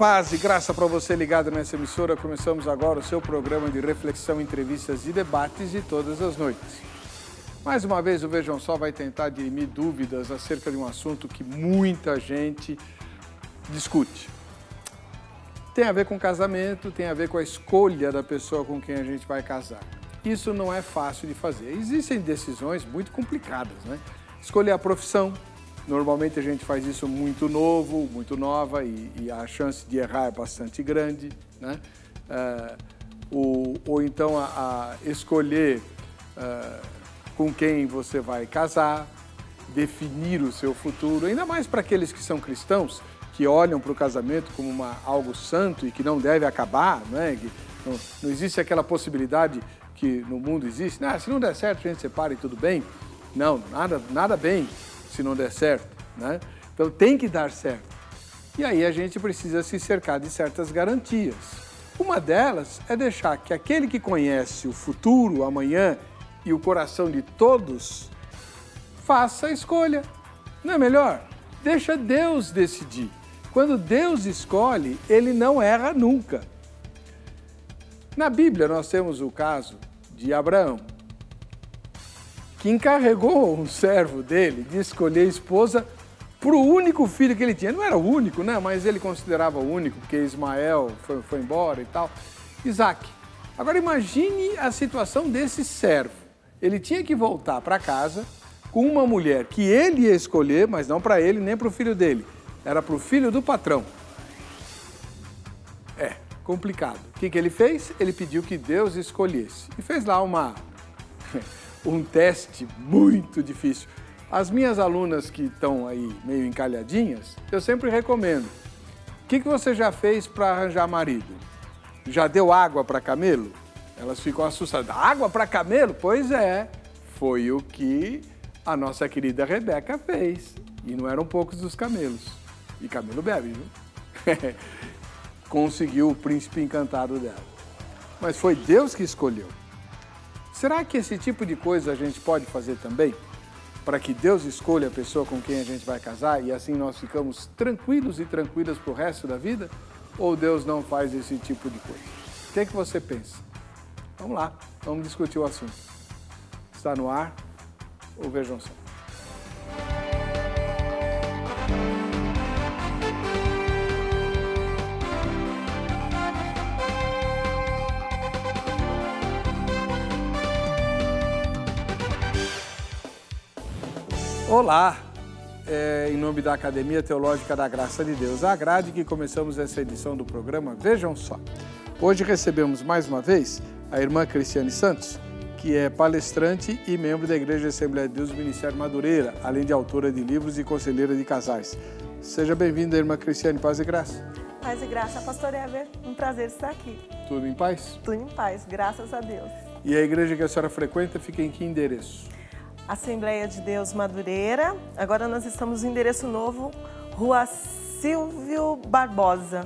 Paz e graça para você ligado nessa emissora. Começamos agora o seu programa de reflexão, entrevistas e debates de todas as noites. Mais uma vez, o Vejam Só vai tentar dirimir dúvidas acerca de um assunto que muita gente discute. Tem a ver com casamento, tem a ver com a escolha da pessoa com quem a gente vai casar. Isso não é fácil de fazer. Existem decisões muito complicadas, né? Escolher a profissão, Normalmente a gente faz isso muito novo, muito nova e, e a chance de errar é bastante grande, né? Uh, ou, ou, então a, a escolher uh, com quem você vai casar, definir o seu futuro, ainda mais para aqueles que são cristãos, que olham para o casamento como uma, algo santo e que não deve acabar, né? não, não existe aquela possibilidade que no mundo existe, ah, se não der certo a gente separa e tudo bem. Não, nada, nada bem se não der certo, né? Então tem que dar certo. E aí a gente precisa se cercar de certas garantias. Uma delas é deixar que aquele que conhece o futuro, o amanhã e o coração de todos faça a escolha. Não é melhor? Deixa Deus decidir. Quando Deus escolhe, ele não erra nunca. Na Bíblia nós temos o caso de Abraão que encarregou um servo dele de escolher esposa para o único filho que ele tinha. Não era o único, né? Mas ele considerava o único, porque Ismael foi, foi embora e tal. Isaac. Agora imagine a situação desse servo. Ele tinha que voltar para casa com uma mulher que ele ia escolher, mas não para ele nem para o filho dele. Era para o filho do patrão. É, complicado. O que, que ele fez? Ele pediu que Deus escolhesse. E fez lá uma um teste muito difícil. As minhas alunas que estão aí meio encalhadinhas, eu sempre recomendo. O que, que você já fez para arranjar marido? Já deu água para camelo? Elas ficam assustadas. Água para camelo? Pois é, foi o que a nossa querida Rebeca fez. E não eram poucos dos camelos. E camelo bebe, viu? Conseguiu o príncipe encantado dela. Mas foi Deus que escolheu. Será que esse tipo de coisa a gente pode fazer também? Para que Deus escolha a pessoa com quem a gente vai casar e assim nós ficamos tranquilos e tranquilas para o resto da vida? Ou Deus não faz esse tipo de coisa? O que, é que você pensa? Vamos lá, vamos discutir o assunto. Está no ar? Ou vejam só. Olá, é, em nome da Academia Teológica da Graça de Deus, agrade que começamos essa edição do programa. Vejam só, hoje recebemos mais uma vez a irmã Cristiane Santos, que é palestrante e membro da Igreja Assembleia de Deus do Ministério Madureira, além de autora de livros e conselheira de casais. Seja bem-vinda, irmã Cristiane, paz e graça. Paz e graça, pastor Ever, um prazer estar aqui. Tudo em paz? Tudo em paz, graças a Deus. E a igreja que a senhora frequenta fica em que endereço? Assembleia de Deus Madureira. Agora nós estamos no endereço novo, Rua Silvio Barbosa,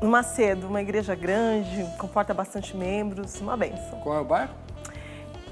no Macedo, uma igreja grande, comporta bastante membros, uma benção. Qual é o bairro?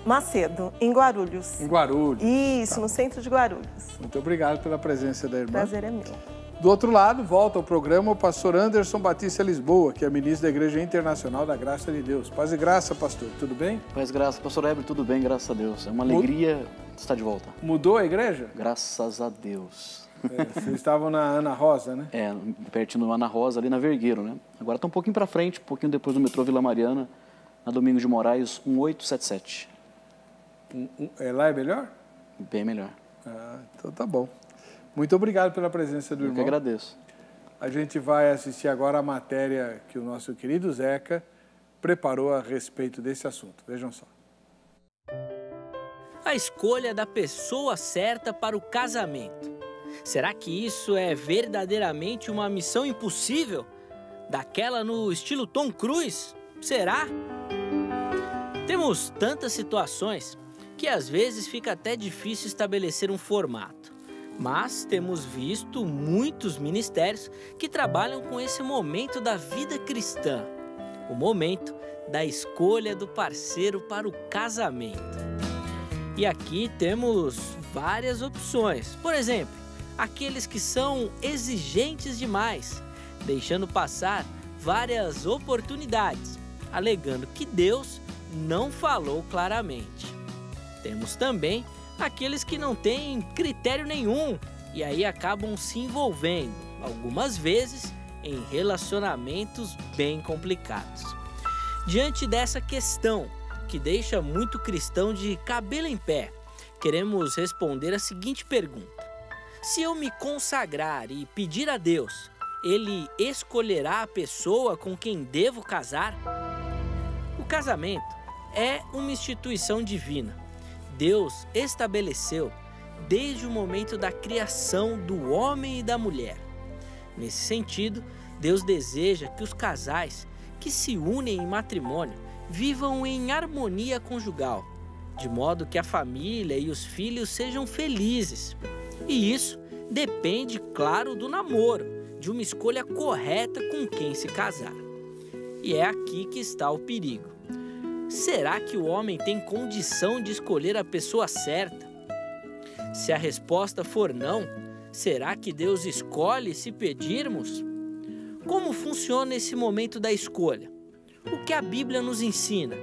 Macedo, em Guarulhos. Em Guarulhos. Isso, tá. no centro de Guarulhos. Muito obrigado pela presença da irmã. Prazer é meu. Do outro lado, volta ao programa o pastor Anderson Batista Lisboa, que é ministro da Igreja Internacional da Graça de Deus. Paz e graça, pastor. Tudo bem? Paz e graça. Pastor Heber, tudo bem, graças a Deus. É uma alegria estar de volta. Mudou a igreja? Graças a Deus. É, vocês estavam na Ana Rosa, né? É, pertinho do Ana Rosa, ali na Vergueiro, né? Agora está um pouquinho para frente, um pouquinho depois do metrô Vila Mariana, na Domingos de Moraes, 1877. Um, um, é, lá é melhor? Bem melhor. Ah, então tá bom. Muito obrigado pela presença do Eu irmão. Eu que agradeço. A gente vai assistir agora a matéria que o nosso querido Zeca preparou a respeito desse assunto. Vejam só. A escolha da pessoa certa para o casamento. Será que isso é verdadeiramente uma missão impossível? Daquela no estilo Tom Cruise? Será? Temos tantas situações que às vezes fica até difícil estabelecer um formato. Mas temos visto muitos ministérios que trabalham com esse momento da vida cristã, o momento da escolha do parceiro para o casamento. E aqui temos várias opções. Por exemplo, aqueles que são exigentes demais, deixando passar várias oportunidades, alegando que Deus não falou claramente. Temos também aqueles que não têm critério nenhum e aí acabam se envolvendo, algumas vezes, em relacionamentos bem complicados. Diante dessa questão, que deixa muito cristão de cabelo em pé, queremos responder a seguinte pergunta: Se eu me consagrar e pedir a Deus, Ele escolherá a pessoa com quem devo casar? O casamento é uma instituição divina. Deus estabeleceu desde o momento da criação do homem e da mulher. Nesse sentido, Deus deseja que os casais que se unem em matrimônio vivam em harmonia conjugal, de modo que a família e os filhos sejam felizes. E isso depende, claro, do namoro, de uma escolha correta com quem se casar. E é aqui que está o perigo. Será que o homem tem condição de escolher a pessoa certa? Se a resposta for não, será que Deus escolhe se pedirmos? Como funciona esse momento da escolha? O que a Bíblia nos ensina?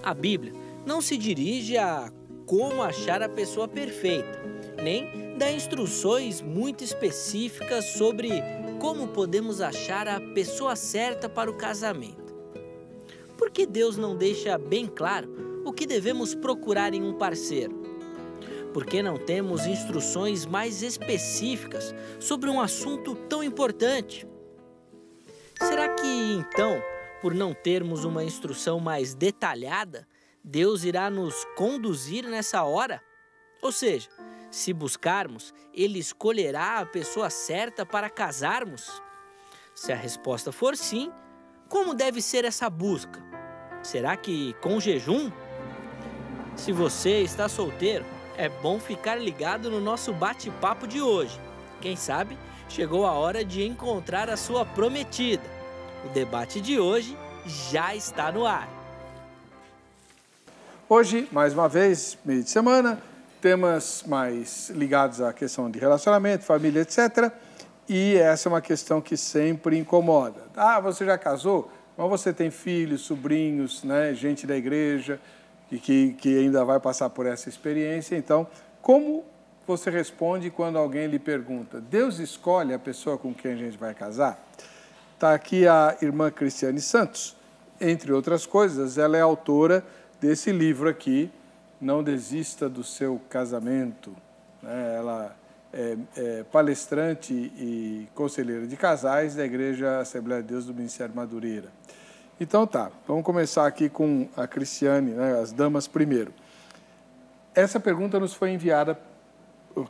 A Bíblia não se dirige a como achar a pessoa perfeita, nem dá instruções muito específicas sobre como podemos achar a pessoa certa para o casamento. Por que Deus não deixa bem claro o que devemos procurar em um parceiro? Por que não temos instruções mais específicas sobre um assunto tão importante? Será que então, por não termos uma instrução mais detalhada, Deus irá nos conduzir nessa hora? Ou seja, se buscarmos, Ele escolherá a pessoa certa para casarmos? Se a resposta for sim, como deve ser essa busca? Será que com jejum? Se você está solteiro, é bom ficar ligado no nosso bate-papo de hoje. Quem sabe chegou a hora de encontrar a sua prometida. O debate de hoje já está no ar. Hoje, mais uma vez, meio de semana, temas mais ligados à questão de relacionamento, família, etc. E essa é uma questão que sempre incomoda. Ah, você já casou? Mas você tem filhos, sobrinhos, né, gente da igreja e que, que ainda vai passar por essa experiência. Então, como você responde quando alguém lhe pergunta: Deus escolhe a pessoa com quem a gente vai casar? Está aqui a irmã Cristiane Santos. Entre outras coisas, ela é autora desse livro aqui, Não Desista do Seu Casamento. Né? Ela é, é palestrante e conselheira de casais da Igreja Assembleia de Deus do Ministério Madureira. Então tá, vamos começar aqui com a Cristiane, né, as damas primeiro. Essa pergunta nos foi enviada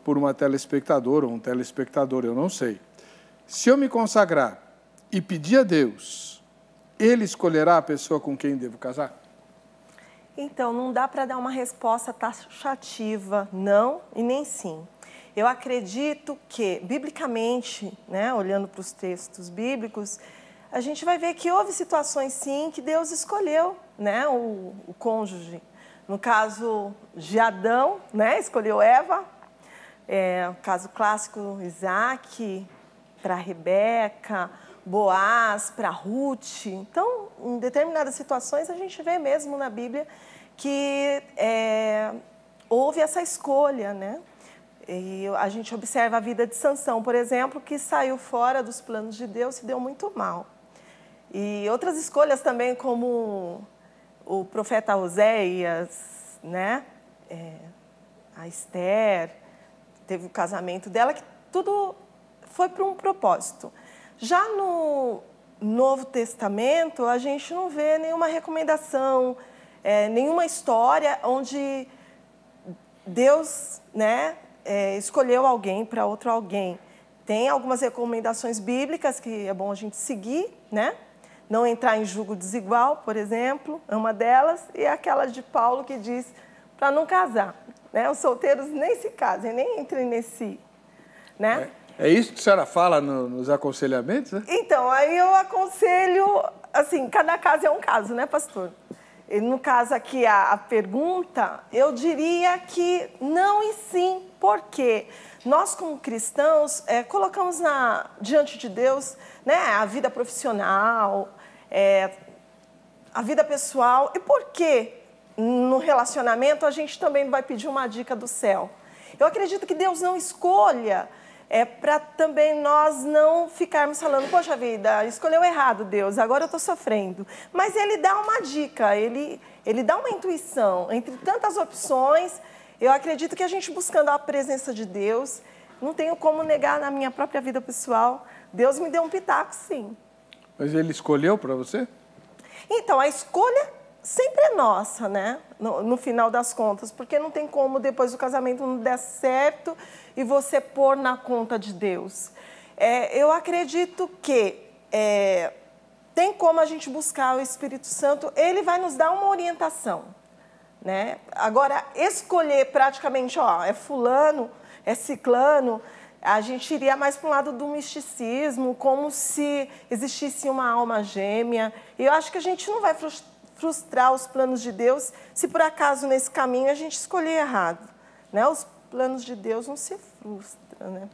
por uma telespectadora ou um telespectador, eu não sei. Se eu me consagrar e pedir a Deus, Ele escolherá a pessoa com quem devo casar? Então, não dá para dar uma resposta taxativa, não e nem sim. Eu acredito que, biblicamente, né, olhando para os textos bíblicos, a gente vai ver que houve situações, sim, que Deus escolheu né, o, o cônjuge. No caso de Adão, né, escolheu Eva. É, caso clássico, Isaac para Rebeca, Boaz para Ruth. Então, em determinadas situações, a gente vê mesmo na Bíblia que é, houve essa escolha, né? E a gente observa a vida de Sansão, por exemplo, que saiu fora dos planos de Deus e deu muito mal. E outras escolhas também, como o profeta Oséias, né? É, a Esther, teve o casamento dela, que tudo foi para um propósito. Já no Novo Testamento, a gente não vê nenhuma recomendação, é, nenhuma história onde Deus né, é, escolheu alguém para outro alguém. Tem algumas recomendações bíblicas que é bom a gente seguir, né? Não entrar em julgo desigual, por exemplo, é uma delas, e aquela de Paulo que diz para não casar. Né? Os solteiros nem se casem, nem entrem nesse. Né? É, é isso que a senhora fala no, nos aconselhamentos? Né? Então, aí eu aconselho, assim, cada caso é um caso, né, pastor? No caso aqui a, a, pergunta, eu diria que não e sim. Por quê? Nós, como cristãos, é, colocamos na, diante de Deus né, a vida profissional, é, a vida pessoal. E por que no relacionamento a gente também vai pedir uma dica do céu? Eu acredito que Deus não escolha é para também nós não ficarmos falando, poxa vida, escolheu errado Deus, agora eu estou sofrendo. Mas ele dá uma dica, ele, ele dá uma intuição. Entre tantas opções, eu acredito que a gente buscando a presença de Deus, não tenho como negar na minha própria vida pessoal, Deus me deu um pitaco, sim. Mas ele escolheu para você? Então, a escolha sempre é nossa, né? No, no, final das contas, porque não tem como depois do casamento não der certo e você pôr na conta de Deus. É, eu acredito que é, tem como a gente buscar o Espírito Santo, ele vai nos dar uma orientação. Né? Agora, escolher praticamente, ó, é fulano, é ciclano, a gente iria mais para o lado do misticismo, como se existisse uma alma gêmea. E eu acho que a gente não vai frustrar os planos de Deus se por acaso nesse caminho a gente escolher errado. Né? Os planos de Deus não se frustram. Né?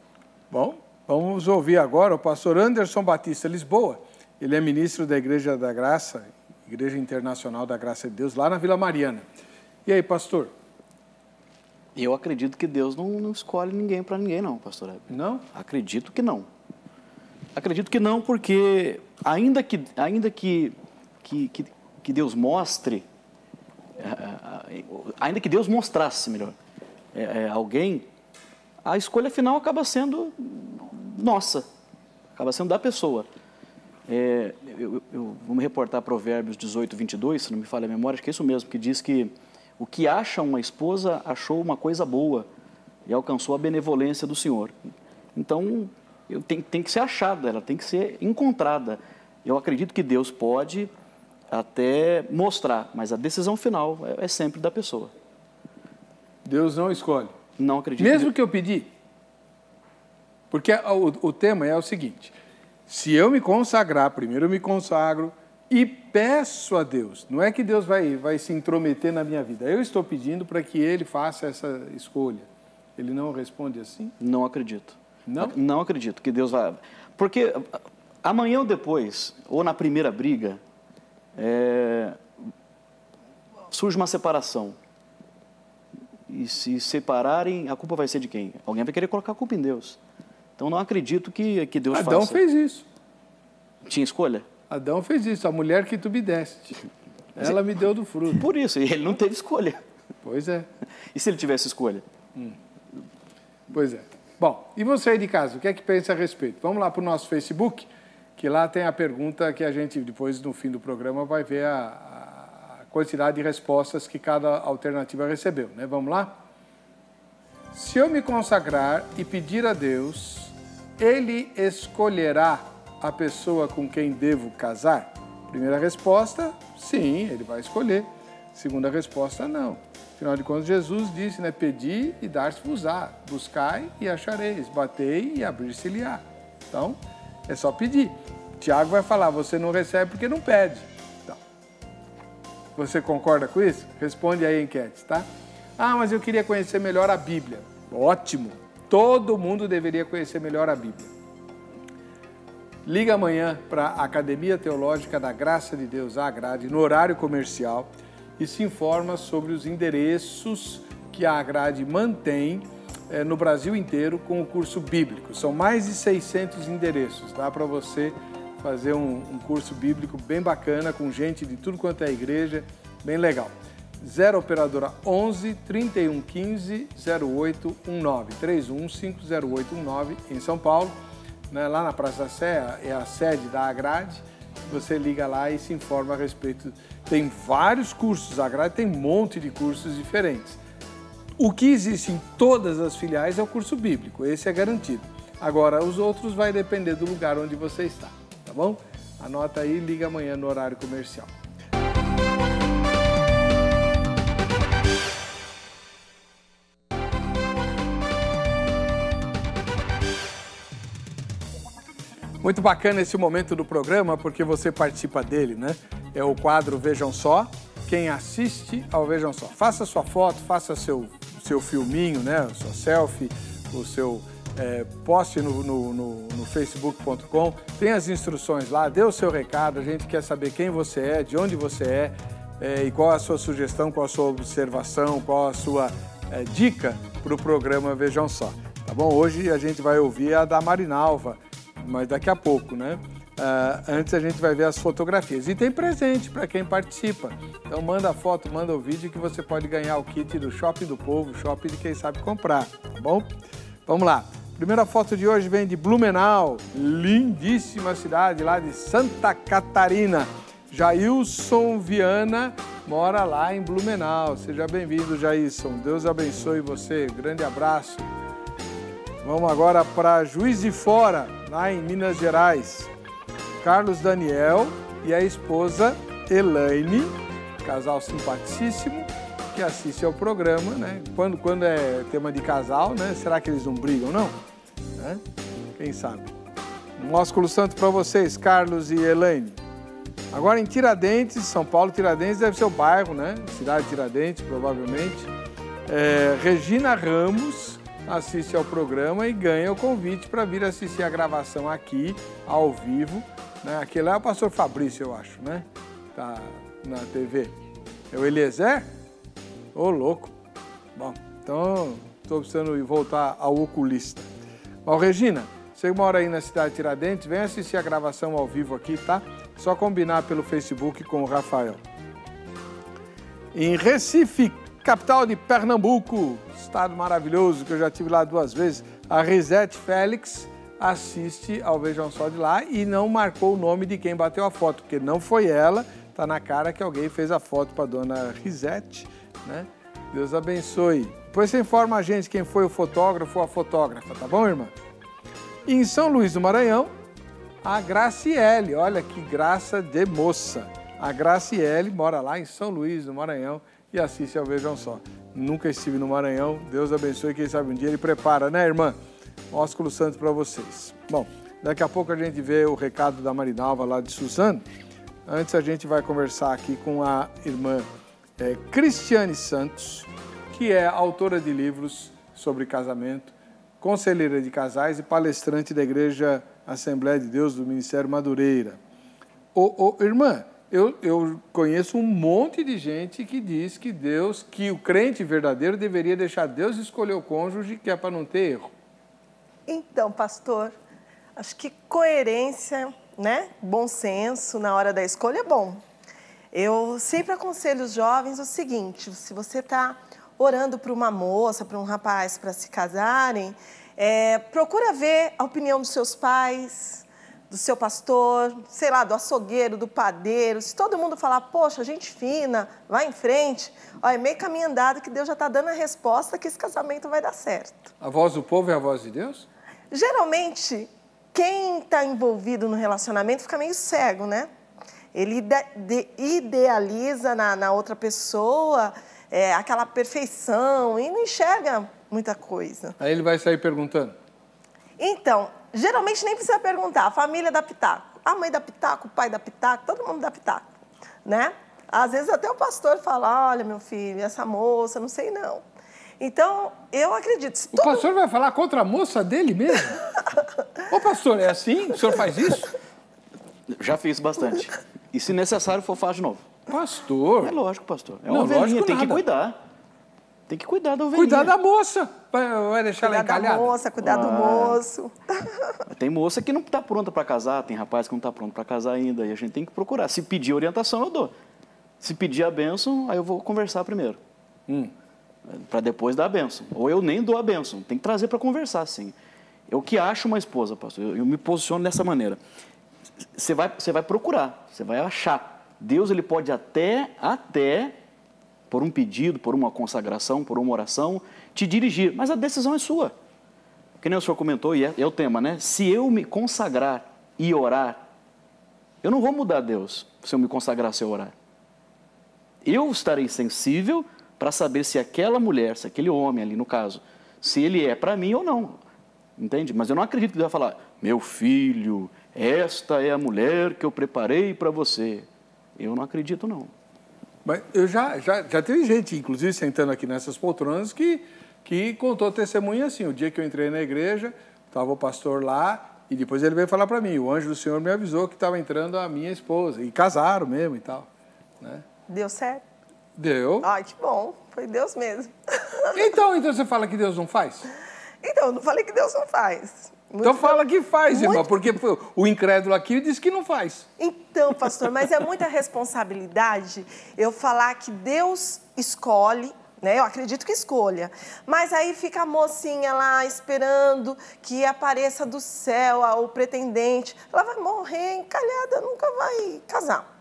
Bom, vamos ouvir agora o pastor Anderson Batista Lisboa. Ele é ministro da Igreja da Graça, Igreja Internacional da Graça de Deus, lá na Vila Mariana. E aí, pastor? Eu acredito que Deus não, não escolhe ninguém para ninguém, não, pastor. Não? Acredito que não. Acredito que não, porque ainda que, ainda que, que, que, que Deus mostre, é, é, ainda que Deus mostrasse, melhor, é, alguém, a escolha final acaba sendo nossa, acaba sendo da pessoa. É, eu, eu, vou me reportar Provérbios 18, 22, se não me falha a memória, acho que é isso mesmo, que diz que o que acha uma esposa achou uma coisa boa e alcançou a benevolência do Senhor. Então, eu, tem, tem que ser achada, ela tem que ser encontrada. Eu acredito que Deus pode até mostrar, mas a decisão final é, é sempre da pessoa. Deus não escolhe. Não acredito. Mesmo que eu pedi. Porque o, o tema é o seguinte: se eu me consagrar, primeiro eu me consagro e peço a Deus, não é que Deus vai, vai se intrometer na minha vida, eu estou pedindo para que Ele faça essa escolha. Ele não responde assim? Não acredito. Não? Não acredito que Deus vai. Porque amanhã ou depois, ou na primeira briga, é, surge uma separação. E se separarem, a culpa vai ser de quem? Alguém vai querer colocar a culpa em Deus. Então não acredito que, que Deus Adão faça. fez isso. Tinha escolha? Adão fez isso, a mulher que tu me deste. Ela me deu do fruto. Por isso, ele não teve escolha. Pois é. E se ele tivesse escolha? Hum. Pois é. Bom, e você aí de casa, o que é que pensa a respeito? Vamos lá para o nosso Facebook que lá tem a pergunta que a gente, depois, no fim do programa, vai ver a, a quantidade de respostas que cada alternativa recebeu. Né? Vamos lá? Se eu me consagrar e pedir a Deus, Ele escolherá a pessoa com quem devo casar? Primeira resposta, sim, Ele vai escolher. Segunda resposta, não. Afinal de contas, Jesus disse, né? Pedi e dar-se-vos-á. Buscai e achareis. Batei e abrir-se-lhe-á. Então, é só pedir. Tiago vai falar, você não recebe porque não pede. Então, você concorda com isso? Responde aí a enquete, tá? Ah, mas eu queria conhecer melhor a Bíblia. Ótimo! Todo mundo deveria conhecer melhor a Bíblia. Liga amanhã para a Academia Teológica da Graça de Deus, a Agrade, no horário comercial e se informa sobre os endereços que a Agrade mantém é, no Brasil inteiro com o curso bíblico. São mais de 600 endereços, dá para você fazer um, um, curso bíblico bem bacana com gente de tudo quanto é igreja, bem legal. 0 operadora 11 31 15 0819 3150819 em São Paulo, né, lá na Praça Sé, é a sede da Agrade. Você liga lá e se informa a respeito. Tem vários cursos, a Agrade tem um monte de cursos diferentes. O que existe em todas as filiais é o curso bíblico, esse é garantido. Agora, os outros vai depender do lugar onde você está, tá bom? Anota aí, liga amanhã no horário comercial. Muito bacana esse momento do programa, porque você participa dele, né? É o quadro Vejam Só, quem assiste ao Vejam Só. Faça sua foto, faça seu, seu filminho, né? Sua selfie, o seu é, poste no, no, no, no facebook.com. Tem as instruções lá, dê o seu recado. A gente quer saber quem você é, de onde você é, é e qual a sua sugestão, qual a sua observação, qual a sua é, dica para o programa Vejam Só. Tá bom? Hoje a gente vai ouvir a da Marinalva, mas daqui a pouco, né? Uh, antes a gente vai ver as fotografias. E tem presente para quem participa. Então manda a foto, manda o vídeo que você pode ganhar o kit do Shopping do Povo, shopping de quem sabe comprar, tá bom? Vamos lá. Primeira foto de hoje vem de Blumenau, lindíssima cidade lá de Santa Catarina. Jailson Viana mora lá em Blumenau. Seja bem-vindo, Jailson. Deus abençoe você. Grande abraço. Vamos agora para Juiz de Fora, lá em Minas Gerais. Carlos Daniel e a esposa Elaine, casal simpaticíssimo, que assiste ao programa, né? Quando, quando é tema de casal, né? Será que eles não brigam, não? Né? Quem sabe? Um ósculo santo para vocês, Carlos e Elaine. Agora em Tiradentes, São Paulo, Tiradentes deve ser o bairro, né? Cidade de Tiradentes, provavelmente. É, Regina Ramos assiste ao programa e ganha o convite para vir assistir a gravação aqui, ao vivo, né? Aquele é o pastor Fabrício, eu acho, né? Tá na TV. É o Eliezer? Ô, oh, louco. Bom, então estou precisando voltar ao oculista. Bom, Regina, você mora aí na cidade de Tiradentes, vem assistir a gravação ao vivo aqui, tá? Só combinar pelo Facebook com o Rafael. Em Recife, capital de Pernambuco, estado maravilhoso que eu já tive lá duas vezes, a Risete Félix assiste ao Vejam Só de lá e não marcou o nome de quem bateu a foto, porque não foi ela, tá na cara que alguém fez a foto para dona Risete, né? Deus abençoe. Depois você informa a gente quem foi o fotógrafo ou a fotógrafa, tá bom, irmã? E em São Luís do Maranhão, a Graciele, olha que graça de moça. A Graciele mora lá em São Luís do Maranhão e assiste ao Vejam Só. Nunca estive no Maranhão, Deus abençoe, quem sabe um dia ele prepara, né, irmã? Ósculo santo para vocês. Bom, daqui a pouco a gente vê o recado da Marinalva lá de Suzano. Antes a gente vai conversar aqui com a irmã é, Cristiane Santos, que é autora de livros sobre casamento, conselheira de casais e palestrante da Igreja Assembleia de Deus do Ministério Madureira. Ô, ô, irmã, eu, eu conheço um monte de gente que diz que Deus, que o crente verdadeiro deveria deixar Deus escolher o cônjuge, que é para não ter erro. Então, pastor, acho que coerência, né? Bom senso na hora da escolha é bom. Eu sempre aconselho os jovens o seguinte: se você está orando para uma moça, para um rapaz para se casarem, é, procura ver a opinião dos seus pais, do seu pastor, sei lá, do açougueiro, do padeiro. Se todo mundo falar, poxa, gente fina, vai em frente, ó, é meio caminho andado que Deus já está dando a resposta que esse casamento vai dar certo. A voz do povo é a voz de Deus? Geralmente, quem está envolvido no relacionamento fica meio cego, né? Ele idealiza na, na outra pessoa é, aquela perfeição e não enxerga muita coisa. Aí ele vai sair perguntando? Então, geralmente nem precisa perguntar. A família dá pitaco. A mãe dá pitaco, o pai dá pitaco, todo mundo dá pitaco, né? Às vezes até o pastor fala, olha, meu filho, essa moça, não sei não. Então, eu acredito. O todo... pastor vai falar contra a moça dele mesmo? Ô pastor, é assim? O senhor faz isso? Já fiz bastante. E se necessário for, faz de novo. Pastor? É lógico, pastor. É uma ovelhinha, tem nada. que cuidar. Tem que cuidar da ovelhinha. Cuidar da moça. Vai, deixar cuidar ela encalhada? Cuidar da moça, cuidar ah. do moço. Tem moça que não está pronta para casar, tem rapaz que não está pronto para casar ainda. E a gente tem que procurar. Se pedir orientação, eu dou. Se pedir a bênção, aí eu vou conversar primeiro. Hum para depois dar a benção. Ou eu nem dou a benção, tem que trazer para conversar, sim. Eu que acho uma esposa, pastor, eu, eu me posiciono dessa maneira. Você vai, você vai procurar, você vai achar. Deus ele pode até, até, por um pedido, por uma consagração, por uma oração, te dirigir, mas a decisão é sua. Que nem o senhor comentou, e é, é o tema, né? Se eu me consagrar e orar, eu não vou mudar Deus se eu me consagrar e orar. Eu estarei sensível para saber se aquela mulher, se aquele homem ali no caso, se ele é para mim ou não. Entende? Mas eu não acredito que ele vai falar: meu filho, esta é a mulher que eu preparei para você. Eu não acredito, não. Mas eu já, já, já teve gente, inclusive sentando aqui nessas poltronas, que, que contou testemunho assim. O dia que eu entrei na igreja, estava o pastor lá, e depois ele veio falar para mim, o anjo do Senhor me avisou que estava entrando a minha esposa. E casaram mesmo e tal. Né? Deu certo? Deu. Ai, que bom. Foi Deus mesmo. Então, então você fala que Deus não faz? Então, eu não falei que Deus não faz. Muito então fala que faz, muito... irmã, porque o incrédulo aqui disse que não faz. Então, pastor, mas é muita responsabilidade eu falar que Deus escolhe, né? Eu acredito que escolha. Mas aí fica a mocinha lá esperando que apareça do céu o pretendente. Ela vai morrer encalhada, nunca vai casar.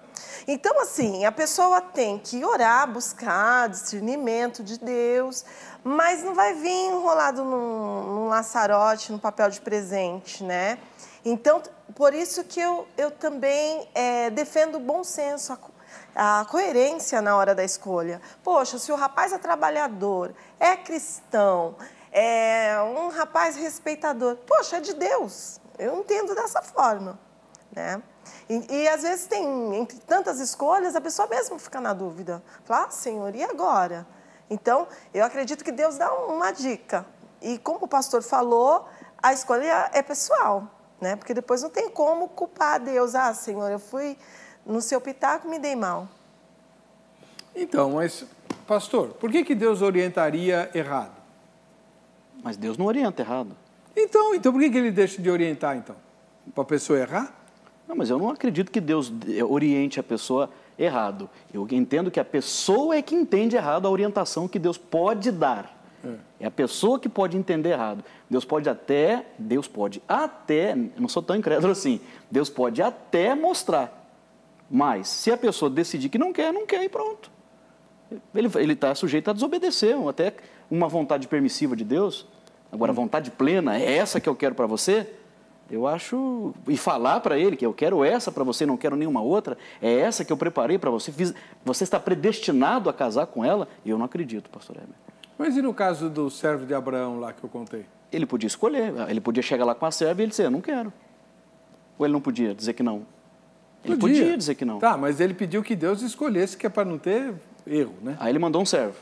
Então, assim, a pessoa tem que orar, buscar discernimento de Deus, mas não vai vir enrolado num, num laçarote, no papel de presente, né? Então, por isso que eu, eu também é, defendo o bom senso, a, a coerência na hora da escolha. Poxa, se o rapaz é trabalhador, é cristão, é um rapaz respeitador, poxa, é de Deus. Eu entendo dessa forma, né? E, e, às vezes tem, entre tantas escolhas, a pessoa mesmo fica na dúvida. Fala, ah, Senhor, e agora? Então, eu acredito que Deus dá uma dica. E como o pastor falou, a escolha é pessoal, né? Porque depois não tem como culpar Deus. Ah, Senhor, eu fui no seu pitaco me dei mal. Então, mas, pastor, por que, que Deus orientaria errado? Mas Deus não orienta errado. Então, então por que, que ele deixa de orientar, então? Para a pessoa errar? Não, mas eu não acredito que Deus oriente a pessoa errado. Eu entendo que a pessoa é que entende errado a orientação que Deus pode dar. É. é a pessoa que pode entender errado. Deus pode até, Deus pode até, não sou tão incrédulo assim, Deus pode até mostrar. Mas se a pessoa decidir que não quer, não quer e pronto. Ele está sujeito a desobedecer, até uma vontade permissiva de Deus. Agora, a hum. vontade plena, é essa que eu quero para você? Eu acho. E falar para ele que eu quero essa para você, não quero nenhuma outra, é essa que eu preparei para você, fiz, você está predestinado a casar com ela, eu não acredito, pastor Heber. Mas e no caso do servo de Abraão lá que eu contei? Ele podia escolher, ele podia chegar lá com a serva e ele dizer, eu não quero. Ou ele não podia dizer que não? Ele podia, podia dizer que não. Tá, mas ele pediu que Deus escolhesse, que é para não ter erro, né? Aí ele mandou um servo.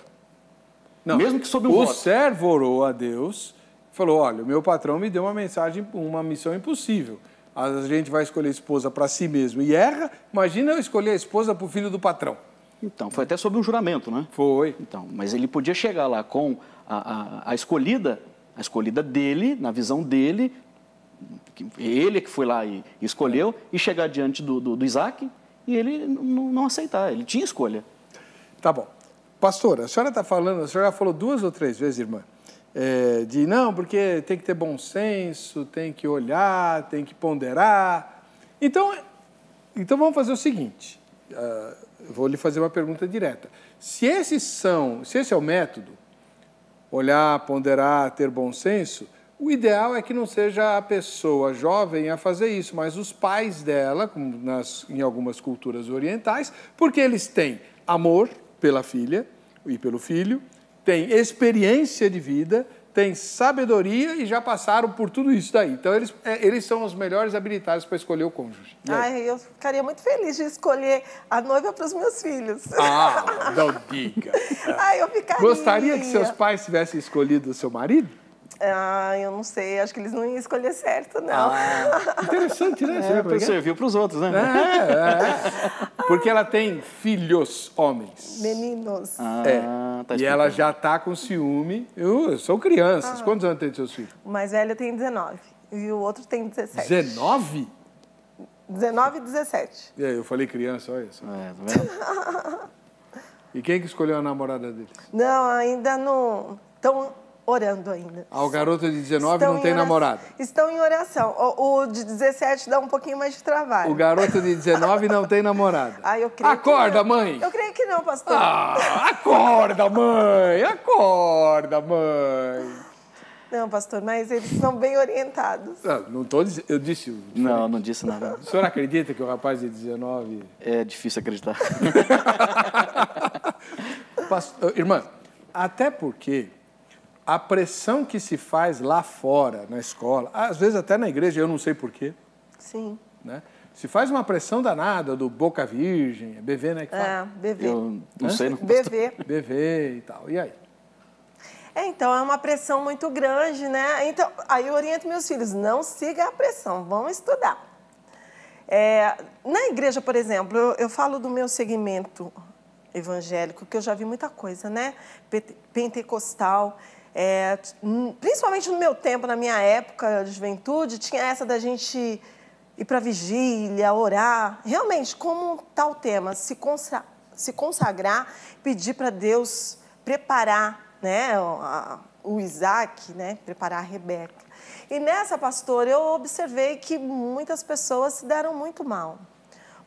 Não, Mesmo que sob um o voto. O servo orou a Deus falou: olha, o meu patrão me deu uma mensagem, uma missão impossível. A gente vai escolher esposa para si mesmo e erra. Imagina eu escolher a esposa para o filho do patrão. Então, foi até sobre um juramento, né? Foi. Então, mas ele podia chegar lá com a, a, a escolhida, a escolhida dele, na visão dele, ele que foi lá e escolheu, e chegar diante do, do, do Isaac e ele não, não aceitar. Ele tinha escolha. Tá bom. Pastora, a senhora está falando, a senhora já falou duas ou três vezes, irmã, é, de não, porque tem que ter bom senso, tem que olhar, tem que ponderar. Então, então vamos fazer o seguinte: uh, vou lhe fazer uma pergunta direta. Se esses são, se esse é o método, olhar, ponderar, ter bom senso, o ideal é que não seja a pessoa jovem a fazer isso, mas os pais dela, como nas, em algumas culturas orientais, porque eles têm amor pela filha e pelo filho, têm experiência de vida, têm sabedoria e já passaram por tudo isso daí. Então, eles, é, eles são os melhores habilitados para escolher o cônjuge. Ai, eu ficaria muito feliz de escolher a noiva para os meus filhos. Ah, não diga. Ai, eu ficaria. Gostaria que seus pais tivessem escolhido o seu marido? Ah, eu não sei, acho que eles não iam escolher certo, não. Ah, interessante, né? É, serviu para os outros, né? É, é. Porque ela tem filhos homens. Meninos. Ah, é. Tá e ela já está com ciúme. Eu, sou crianças. Ah. Quantos anos tem seus filhos? O mais velho tem 19 e o outro tem 17. 19? 19 e 17. E aí, eu falei criança, olha só. É, tá vendo? e quem que escolheu a namorada dele? Não, ainda não. Então, orando ainda. Ah, o garoto de 19 Estão não tem namorada? Estão em oração. O, o, de 17 dá um pouquinho mais de trabalho. O garoto de 19 não tem namorada? Ah, eu creio acorda, mãe! Eu creio que não, pastor. Ah, acorda, mãe! Acorda, mãe! Não, pastor, mas eles são bem orientados. Não, não tô dizendo, eu disse. Não, não disse nada. O senhor acredita que o rapaz de 19. É difícil acreditar. pastor, irmã, até porque a pressão que se faz lá fora, na escola, às vezes até na igreja, eu não sei porquê. Sim. né? Se faz uma pressão danada do Boca Virgem, é BV, né? Que É? BV. Eu não sei, não. BV. BV e tal. E aí? É, então é uma pressão muito grande, né? Então, aí eu oriento meus filhos, não siga a pressão, vão estudar. É, na igreja, por exemplo, eu, eu falo do meu segmento evangélico, que eu já vi muita coisa, né? Pente- Pentecostal. É, principalmente no meu tempo, na minha época de juventude, tinha essa da gente ir para vigília, orar. Realmente, como tal tema, se, consa- se consagrar, pedir para Deus preparar né, o- a- o Isaac, né, preparar a Rebeca. E nessa, pastor, eu observei que muitas pessoas se deram muito mal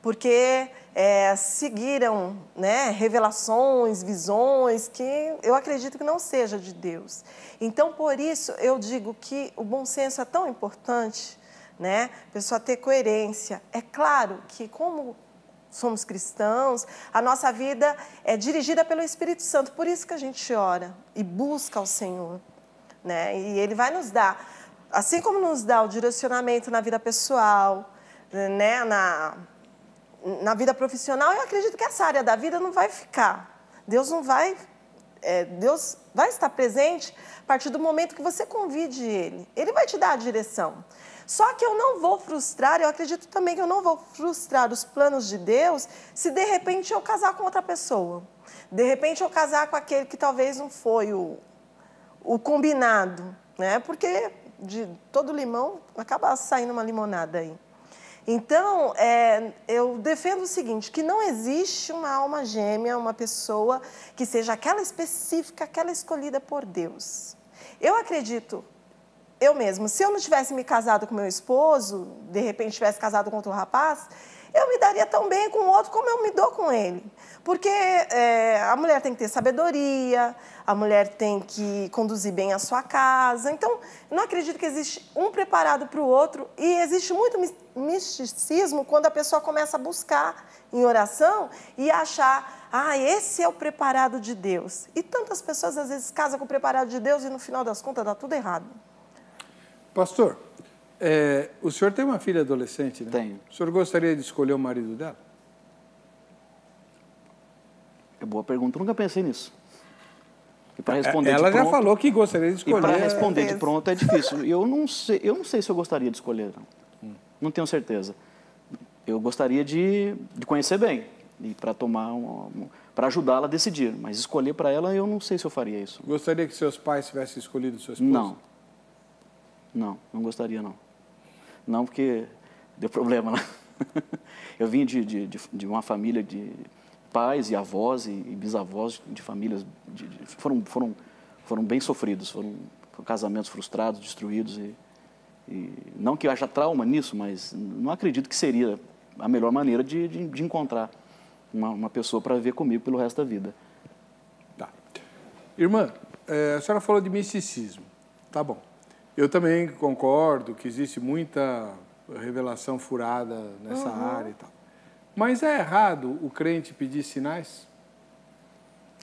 porque é, seguiram né, revelações, visões que eu acredito que não seja de Deus. Então, por isso, eu digo que o bom senso é tão importante, né? A pessoa ter coerência. É claro que, como somos cristãos, a nossa vida é dirigida pelo Espírito Santo, por isso que a gente ora e busca o Senhor. Né? E Ele vai nos dar, assim como nos dá o direcionamento na vida pessoal, né? na, na vida profissional, eu acredito que essa área da vida não vai ficar. Deus não vai. é, Deus vai estar presente a partir do momento que você convide Ele. Ele vai te dar a direção. Só que eu não vou frustrar, eu acredito também que eu não vou frustrar os planos de Deus se de repente eu casar com outra pessoa. De repente eu casar com aquele que talvez não foi o, o combinado, né? Porque de todo limão acaba saindo uma limonada aí. Então, é, eu defendo o seguinte, que não existe uma alma gêmea, uma pessoa que seja aquela específica, aquela escolhida por Deus. Eu acredito, eu mesmo, se eu não tivesse me casado com meu esposo, de repente tivesse casado com outro rapaz, eu me daria tão bem com o outro como eu me dou com ele. Porque é, a mulher tem que ter sabedoria, a mulher tem que conduzir bem a sua casa. Então, não acredito que existe um preparado para o outro e existe muito mis- misticismo quando a pessoa começa a buscar em oração e achar, ah, esse é o preparado de Deus. E tantas pessoas às vezes casam com o preparado de Deus e no final das contas dá tudo errado. Pastor, é, o senhor tem uma filha adolescente, né? Tenho. O senhor gostaria de escolher o marido dela? É boa pergunta, eu nunca pensei nisso. E para responder É, Ela de já pronto, falou que gostaria de E escolher. para responder de Certeza. pronto é difícil. Eu não sei, eu não sei se eu gostaria de escolher, não. Não tenho certeza. Eu gostaria de, de conhecer bem e para tomar uma, para ajudá-la a decidir, mas escolher para ela eu não sei se eu faria isso. Gostaria que seus pais tivessem escolhido sua esposa? Não. Não, não gostaria não. Não porque deu problema lá. Eu vim de, de, de, de uma família de pais e avós e, e bisavós de famílias de, de- foram foram foram bem sofridos, foram, foram casamentos frustrados, destruídos e, e não que haja trauma nisso, mas não acredito que seria a melhor maneira de, de, de encontrar uma, uma pessoa para viver comigo pelo resto da vida. Tá. Irmã, é, a senhora falou de misticismo. Tá bom. Eu também concordo que existe muita revelação furada nessa área e tal. Mas é errado o crente pedir sinais?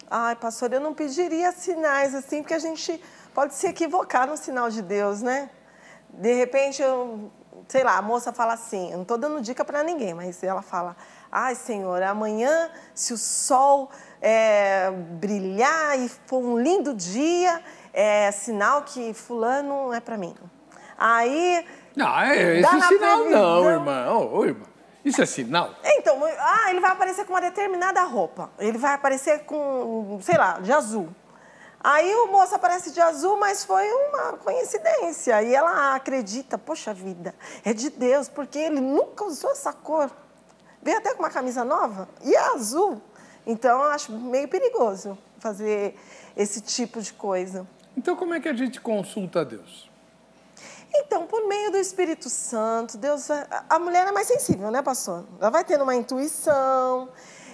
Ai, pastor, eu não pediria sinais assim, porque a gente pode se equivocar no sinal de Deus, né? De repente, eu, sei lá, a moça fala assim, eu não estou dando dica para ninguém, mas ela fala, ai, Senhor, amanhã, se o sol é, brilhar e for um lindo dia, é sinal que fulano é para mim. Aí... Não, é esse na sinal não, previsão- irmã. Ô, ô, irmã. Isso é sinal? então, ah, ele vai aparecer com uma determinada roupa. Ele vai aparecer com, sei lá, de azul. Aí o moço aparece de azul, mas foi uma coincidência. E ela acredita, poxa vida, é de Deus, porque ele nunca usou essa cor. Veio até com uma camisa nova e é azul. Então, eu acho meio perigoso fazer esse tipo de coisa. Então, como é que a gente consulta a Deus? Então, por meio do Espírito Santo, Deus. A mulher é mais sensível, né, pastor? Ela vai tendo uma intuição.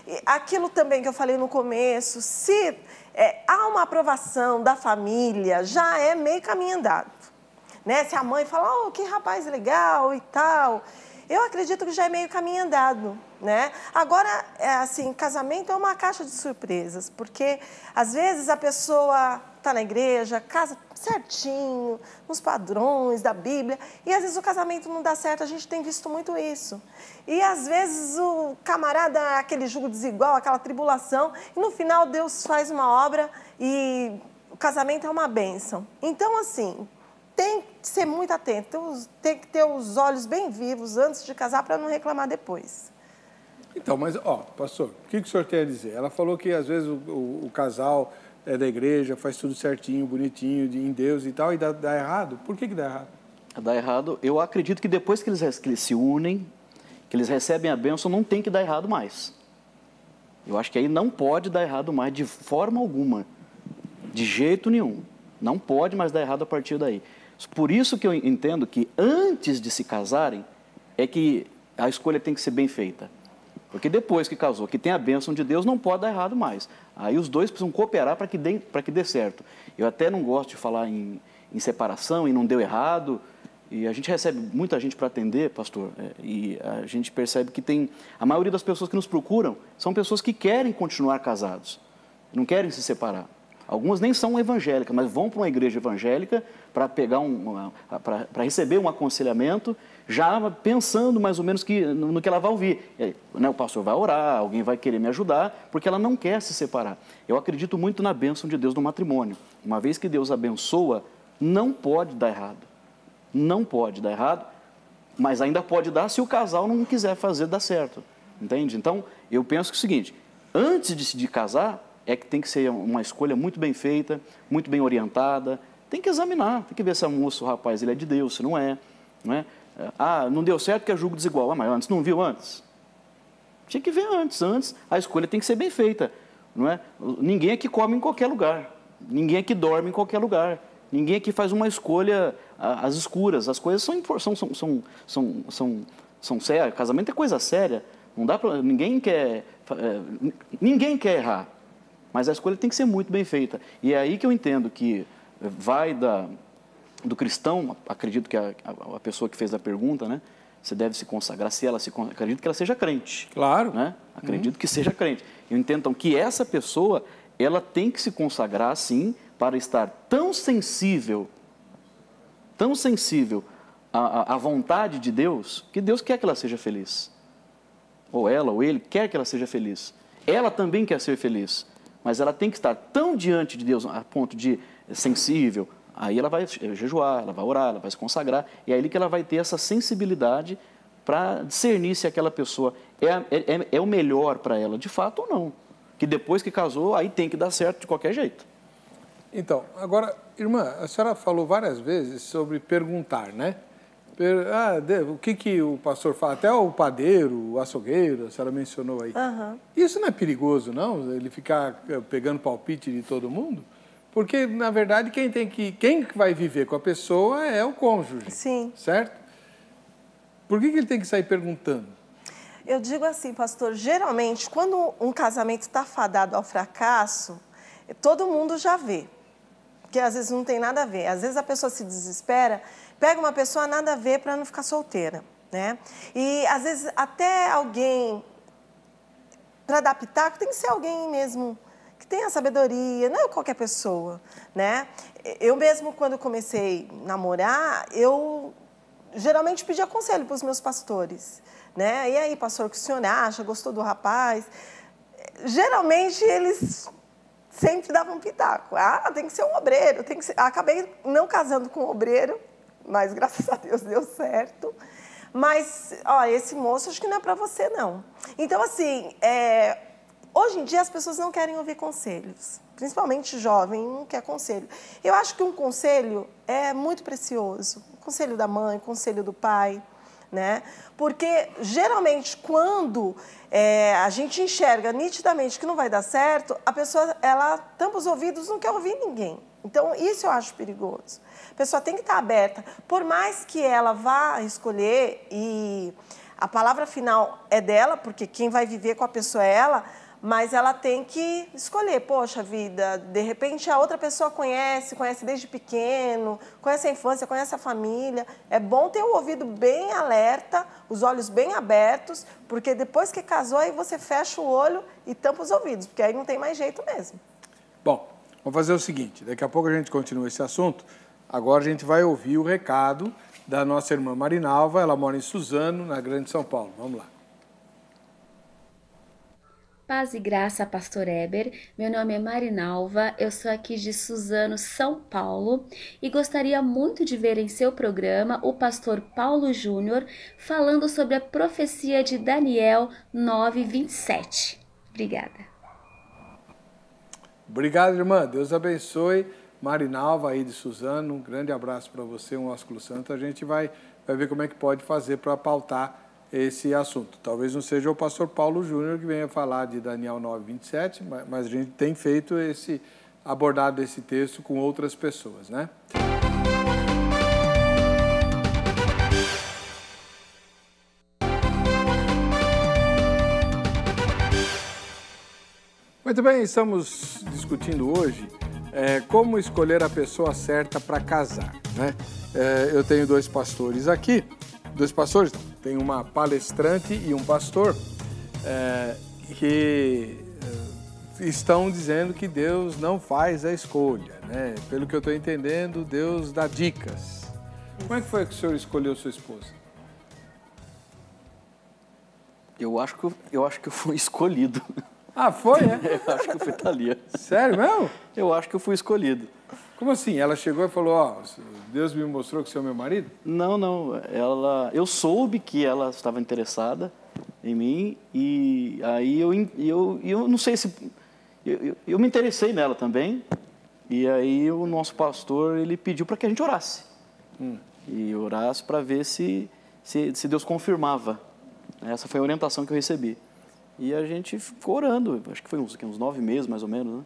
E aquilo também que eu falei no começo, se é, há uma aprovação da família, já é meio caminho andado. Né? Se a mãe fala, oh, que rapaz legal e tal. eu acredito que já é meio caminho andado, né? Agora, é assim, casamento é uma caixa de surpresas, porque às vezes a pessoa está na igreja, casa certinho, nos padrões da Bíblia, e às vezes o casamento não dá certo, a gente tem visto muito isso. E às vezes o camarada, aquele jugo desigual, aquela tribulação, e no final Deus faz uma obra e o casamento é uma bênção. Então, assim, tem que ser muito atento, tem que ter os olhos bem vivos antes de casar para não reclamar depois. Então, mas, ó, pastor, o que, que o senhor tem a dizer? Ela falou que às vezes o, o, o casal é da igreja, faz tudo certinho, bonitinho, de, em Deus e tal, e dá, dá errado. Por que, que dá errado? Dá errado. Eu acredito que depois que eles, que eles se unem, que eles recebem a bênção, não tem que dar errado mais. Eu acho que aí não pode dar errado mais de forma alguma. De jeito nenhum. Não pode mais dar errado a partir daí. Por isso que eu entendo que antes de se casarem, é que a escolha tem que ser bem feita. Porque depois que casou, que tem a bênção de Deus, não pode dar errado mais. Aí os dois precisam cooperar para que, dê, que dê certo. Eu até não gosto de falar em, em separação e não deu errado. E a gente recebe muita gente para atender, pastor, é, e a gente percebe que tem. A maioria das pessoas que nos procuram são pessoas que querem continuar casados, não querem se separar. Algumas nem são evangélicas, mas vão para uma igreja evangélica para pegar um, para receber um aconselhamento, já pensando mais ou menos que, no, que ela vai ouvir. Aí, né, o pastor vai orar, alguém vai querer me ajudar, porque ela não quer se separar. Eu acredito muito na bênção de Deus no matrimônio. Uma vez que Deus abençoa, não pode dar errado. Não pode dar errado, mas ainda pode dar se o casal não quiser fazer dar certo. Entende? Então, eu penso que é o seguinte: antes de, de casar, é que tem que ser uma escolha muito bem feita, muito bem orientada. Tem que examinar, tem que ver se a moça, o rapaz, ele é de Deus, se não é. Não é? Ah, não deu certo que é julgo desigual. Ah, mas antes não viu antes? Tinha que ver antes. Antes a escolha tem que ser bem feita. Não é? Ninguém aqui come em qualquer lugar. Ninguém aqui dorme em qualquer lugar. Ninguém aqui faz uma escolha às escuras. As coisas são, são, são, são, são, são, são sérias. Casamento é coisa séria. Não dá para ninguém quer é, ninguém quer errar. Mas a escolha tem que ser muito bem feita. E é aí que eu entendo que vai da, do cristão, acredito que a, a, a pessoa que fez a pergunta, né? Você deve se consagrar se ela se acredito que ela seja crente. Claro. Né? Acredito uhum. que seja crente. Eu entendo então, que essa pessoa, ela tem que se consagrar sim para estar tão sensível, tão sensível à, à vontade de Deus, que Deus quer que ela seja feliz. Ou ela ou ele quer que ela seja feliz. Ela também quer ser feliz mas ela tem que estar tão diante de Deus a ponto de sensível, aí ela vai jejuar, ela vai orar, ela vai se consagrar, e é aí que ela vai ter essa sensibilidade para discernir se aquela pessoa é, é, é, é o melhor para ela, de fato ou não. Que depois que casou, aí tem que dar certo de qualquer jeito. Então, agora, irmã, a senhora falou várias vezes sobre perguntar, né? Ah, o que, que o pastor fala? Até o padeiro, o açougueiro, a senhora mencionou aí. Uhum. Isso não é perigoso, não? Ele ficar eh, pegando palpite de todo mundo? Porque, na verdade, quem tem que. Quem vai viver com a pessoa é o cônjuge. Sim. Certo? Por que, que ele tem que sair perguntando? Eu digo assim, pastor, geralmente, quando um casamento está fadado ao fracasso, todo mundo já vê. Porque às vezes não tem nada a ver. Às vezes a pessoa se desespera pega uma pessoa nada a ver para não ficar solteira, né? E às vezes até alguém para adaptar tem que ser alguém mesmo que tenha sabedoria, não é qualquer pessoa, né? Eu mesmo quando comecei a namorar, eu geralmente pedia conselho para os meus pastores, né? E aí, pastor, o que o senhor acha? Gostou do rapaz? Geralmente eles sempre davam pitaco. Ah, tem que ser um obreiro, tem que ser... Acabei não casando com um obreiro, mas graças a Deus deu certo. Mas, ó, esse moço acho que não é para você, não. Então, assim, é, hoje em dia as pessoas não querem ouvir conselhos. Principalmente jovem não quer conselho. Eu acho que um conselho é muito precioso. O conselho da mãe, conselho do pai, né? Porque, geralmente, quando é, a gente enxerga nitidamente que não vai dar certo, a pessoa, ela tampa os ouvidos, não quer ouvir ninguém. Então, isso eu acho perigoso. A pessoa tem que estar aberta. Por mais que ela vá escolher e a palavra final é dela, porque quem vai viver com a pessoa é ela, mas ela tem que escolher. Poxa vida, de repente a outra pessoa conhece, conhece desde pequeno, conhece a infância, conhece a família. É bom ter o ouvido bem alerta, os olhos bem abertos, porque depois que casou, aí você fecha o olho e tampa os ouvidos, porque aí não tem mais jeito mesmo. Bom, vamos fazer o seguinte: daqui a pouco a gente continua esse assunto. Agora a gente vai ouvir o recado da nossa irmã Marinalva. Ela mora em Suzano, na Grande São Paulo. Vamos lá. Paz e graça, Pastor Eber. Meu nome é Marinalva, eu sou aqui de Suzano, São Paulo e gostaria muito de ver em seu programa o pastor Paulo Júnior falando sobre a profecia de Daniel 9:27. Obrigada. Obrigado, irmã. Deus abençoe. Marinalva aí de Suzano, um grande abraço para você, um ósculo santo. A gente vai, vai ver como é que pode fazer para pautar esse assunto. Talvez não seja o pastor Paulo Júnior que venha falar de Daniel 9, 27, mas a gente tem feito esse, abordado esse texto com outras pessoas, né? Muito bem, estamos discutindo hoje é, como escolher a pessoa certa para casar. Né? É, eu tenho dois pastores aqui, dois pastores, tem uma palestrante e um pastor é, que é, estão dizendo que Deus não faz a escolha. Né? Pelo que eu estou entendendo, Deus dá dicas. Como é que foi que o senhor escolheu sua esposa? Eu acho que eu, eu acho que eu fui escolhido. Ah, foi, é? Eu acho que eu fui Thalia. Sério mesmo? Eu acho que eu fui escolhido. Como assim? Ela chegou e falou, ó, Deus me mostrou que você é meu marido? Não, não. Ela, eu soube que ela estava interessada em mim e aí eu, eu, eu não sei se eu, eu, eu me interessei nela também e aí o nosso pastor ele pediu para que a gente orasse hum. e orasse para ver se, se se Deus confirmava. Essa foi a orientação que eu recebi. E a gente ficou orando, acho que foi uns, uns nove meses mais ou menos, né?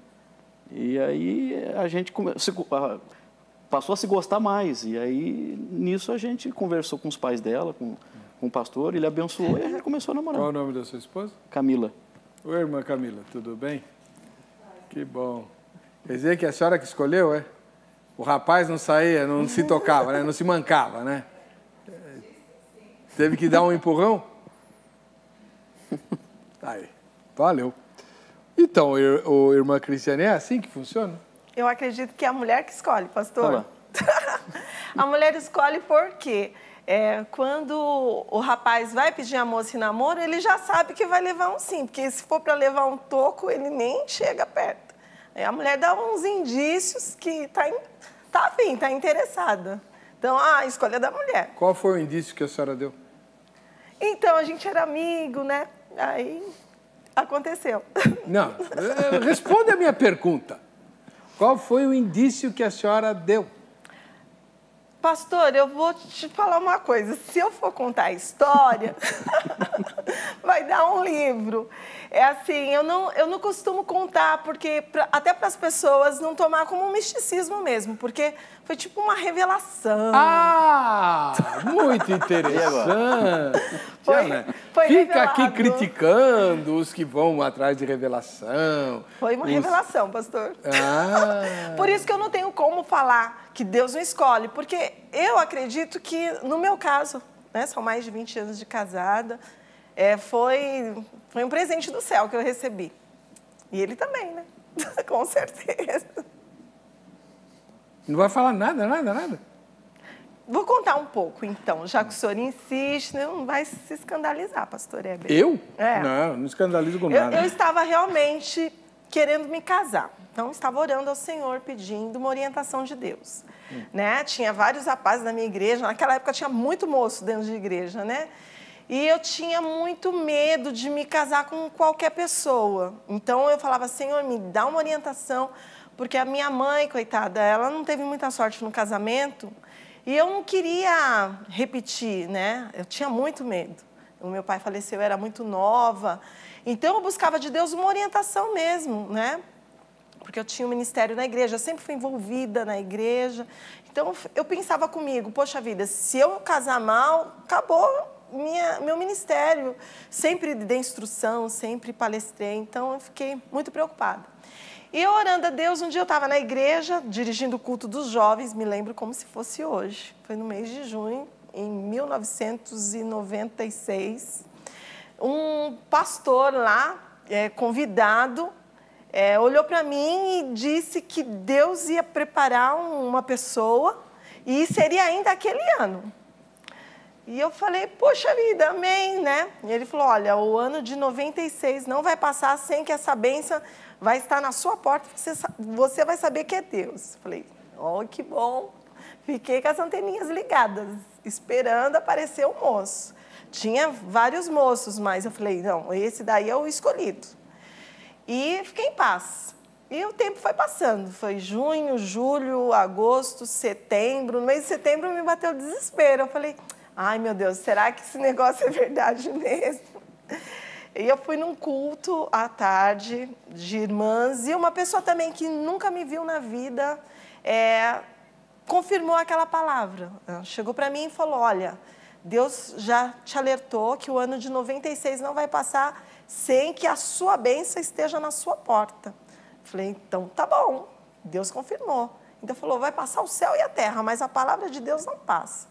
E aí a gente passou a se gostar mais. E aí nisso a gente conversou com os pais dela, com, com o pastor, ele abençoou e a gente começou a namorar. Qual o nome da sua esposa? Camila. Oi, irmã Camila, tudo bem? Que bom. Quer dizer que a senhora que escolheu, é? O rapaz não saía, não se tocava, né? não se mancava, né? Teve que dar um empurrão? Aí, valeu. Então, o irmã Cristiane, é assim que funciona? Eu acredito que é a mulher que escolhe, pastor. a mulher escolhe porque é, quando o rapaz vai pedir a moça em namoro, ele já sabe que vai levar um sim, porque se for para levar um toco, ele nem chega perto. Aí a mulher dá uns indícios que está tá afim, está interessada. Então, a escolha da mulher. Qual foi o indício que a senhora deu? Então, a gente era amigo, né? Aí aconteceu. Não, eh, responda a minha pergunta. Qual foi o indício que a senhora deu? Pastor, eu vou te falar uma coisa. Se eu for contar a história, um livro. É assim, eu não, eu não costumo contar, porque pra, até para as pessoas não tomar como um misticismo mesmo, porque foi tipo uma revelação. Ah, muito interessante. foi, foi Fica revelado. aqui criticando os que vão atrás de revelação. Foi uma os... revelação, pastor. Ah. Por isso que eu não tenho como falar que Deus não escolhe, porque eu acredito que, no meu caso, né, são mais de 20 anos de casada, é, foi, foi um presente do céu que eu recebi. E ele também, né? Com certeza. Não vai falar nada, nada, nada? Vou contar um pouco, então, já que o senhor insiste, não vai se escandalizar, pastor Heber. Eu? É. Não, não escandalizo com eu, nada. Eu estava realmente querendo me casar. Então, estava orando ao Senhor, pedindo uma orientação de Deus. Hum. Né? Tinha vários rapazes na minha igreja. Naquela época, tinha muito moço dentro de igreja, né? E eu tinha muito medo de me casar com qualquer pessoa. Então, eu falava, Senhor, me dá uma orientação, porque a minha mãe, coitada, ela não teve muita sorte no casamento. E eu não queria repetir, né? Eu tinha muito medo. O meu pai faleceu, eu era muito nova. Então eu buscava de Deus uma orientação mesmo, né? Porque eu tinha um ministério na igreja, eu sempre fui envolvida na igreja. Então eu pensava comigo, poxa vida, se eu casar mal, acabou minha, meu ministério. Sempre dei instrução, sempre palestrei, então eu fiquei muito preocupada. E orando a Deus, um dia eu estava na igreja, dirigindo o culto dos jovens, me lembro como se fosse hoje. Foi no mês de junho, em 1996. Um pastor lá, é, convidado, é, olhou para mim e disse que Deus ia preparar uma pessoa e seria ainda aquele ano. E eu falei, poxa vida, amém, né? E ele falou, olha, o ano de 96 não vai passar sem que essa bênção vai estar na sua porta, você, você vai saber que é Deus. Eu falei, oh, que bom. Fiquei com as anteninhas ligadas, esperando aparecer o um moço. Tinha vários moços, mas eu falei, não, esse daí é o escolhido. E fiquei em paz. E o tempo foi passando. Foi junho, julho, agosto, setembro. No mês de setembro me bateu o desespero. Eu falei, ai meu Deus, será que esse negócio é verdade mesmo? E eu fui num culto à tarde de irmãs e uma pessoa também que nunca me viu na vida é, confirmou aquela palavra. Chegou para mim e falou: Olha, Deus já te alertou que o ano de 96 não vai passar sem que a sua bênção esteja na sua porta. Falei, então tá bom, Deus confirmou. Então falou, vai passar o céu e a terra, mas a palavra de Deus não passa.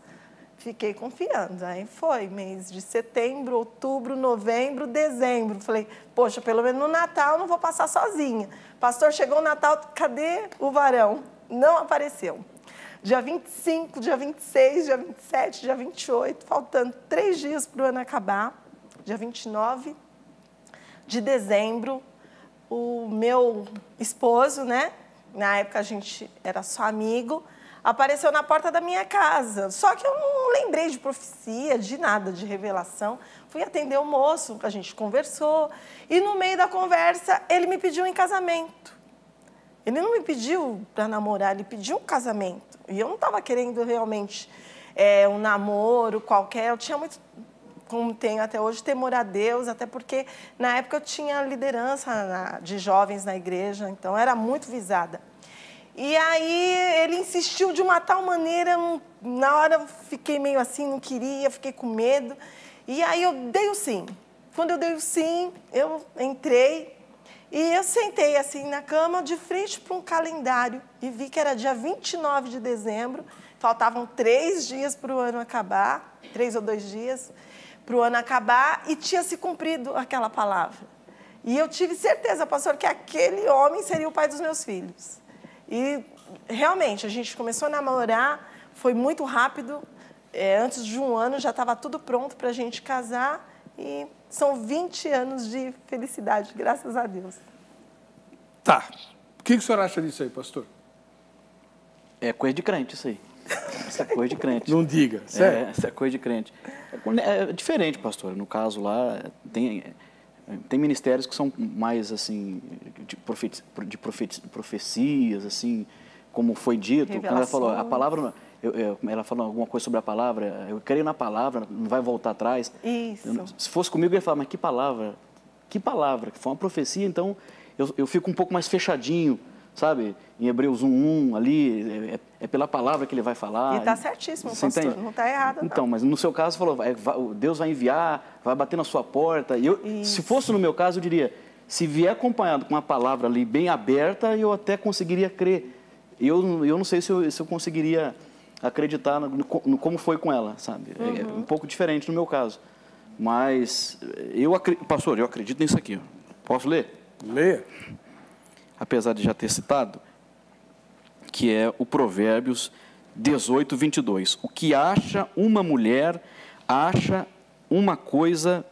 Fiquei confiando. Aí foi mês de setembro, outubro, novembro, dezembro. Falei, poxa, pelo menos no Natal não vou passar sozinha. Pastor, chegou o Natal, cadê o varão? Não apareceu. Dia 25, dia 26, dia 27, dia 28, faltando três dias para o ano acabar. Dia 29, de dezembro, o meu esposo, né? Na época a gente era só amigo, apareceu na porta da minha casa. Só que eu não lembrei de profecia, de nada, de revelação. Fui atender o moço, a gente conversou. E no meio da conversa, ele me pediu em casamento. Ele não me pediu para namorar, ele pediu um casamento. E eu não estava querendo realmente é, um namoro qualquer. Eu tinha muito como tenho até hoje, temor a Deus, até porque na época eu tinha liderança de jovens na igreja, então era muito visada. E aí ele insistiu de uma tal maneira, na hora eu fiquei meio assim, não queria, fiquei com medo. E aí eu dei o sim. Quando eu dei o sim, eu entrei e eu sentei assim na cama, de frente para um calendário, e vi que era dia 29 de dezembro, faltavam três dias para o ano acabar, três ou dois dias para o ano acabar e tinha se cumprido aquela palavra. E eu tive certeza, pastor, que aquele homem seria o pai dos meus filhos. E realmente, a gente começou a namorar, foi muito rápido. É, antes de um ano já estava tudo pronto para a gente casar. E são 20 anos de felicidade, graças a Deus. Tá. O que, que o senhor acha disso aí, pastor? É coisa de crente isso aí. Isso é coisa de crente. Não diga, sério? É, isso é coisa de crente. É, é diferente, pastor. No caso lá, tem, tem ministérios que são mais, assim, de, profeti, de profeti, profecias, assim, como foi dito. Quando ela falou, a palavra... Eu, eu, ela falou alguma coisa sobre a palavra, eu creio na palavra, não vai voltar atrás. Isso. Eu, se fosse comigo, eu ia falar, mas que palavra? Que palavra? Que foi uma profecia, então eu, eu fico um pouco mais fechadinho sabe? Em Hebreus 1.1 ali, é, é, pela palavra que ele vai falar. E está certíssimo, Você pastor, entende? não está errado não. Então, mas no seu caso, falou, vai, Deus vai enviar, vai bater na sua porta. E eu, se fosse no meu caso, eu diria, se vier acompanhado com uma palavra ali bem aberta, eu até conseguiria crer. Eu, eu não sei se eu, se eu conseguiria acreditar no, no, como foi com ela, sabe? Uhum. É um pouco diferente no meu caso. Mas, eu, pastor, eu acredito nisso aqui. Posso ler? Leia apesar de já ter citado, que é o Provérbios 18, 22. O que acha uma mulher, acha uma coisa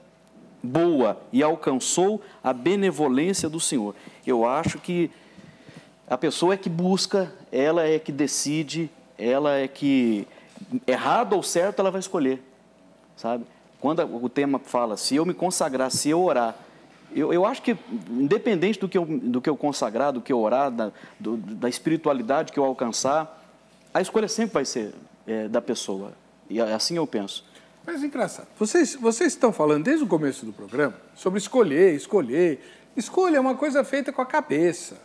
boa e alcançou a benevolência do Senhor. Eu acho que a pessoa é que busca, ela é que decide, ela é que, errado ou certo, ela vai escolher, sabe? Quando o tema fala, se eu me consagrar, se eu orar, eu, eu acho que, independente do que eu, do que eu consagrar, do que eu orar, da, do, da espiritualidade que eu alcançar, a escolha sempre vai ser é, da pessoa. E assim eu penso. Mas engraçado, vocês, vocês estão falando desde o começo do programa sobre escolher, escolher. Escolha é uma coisa feita com a cabeça,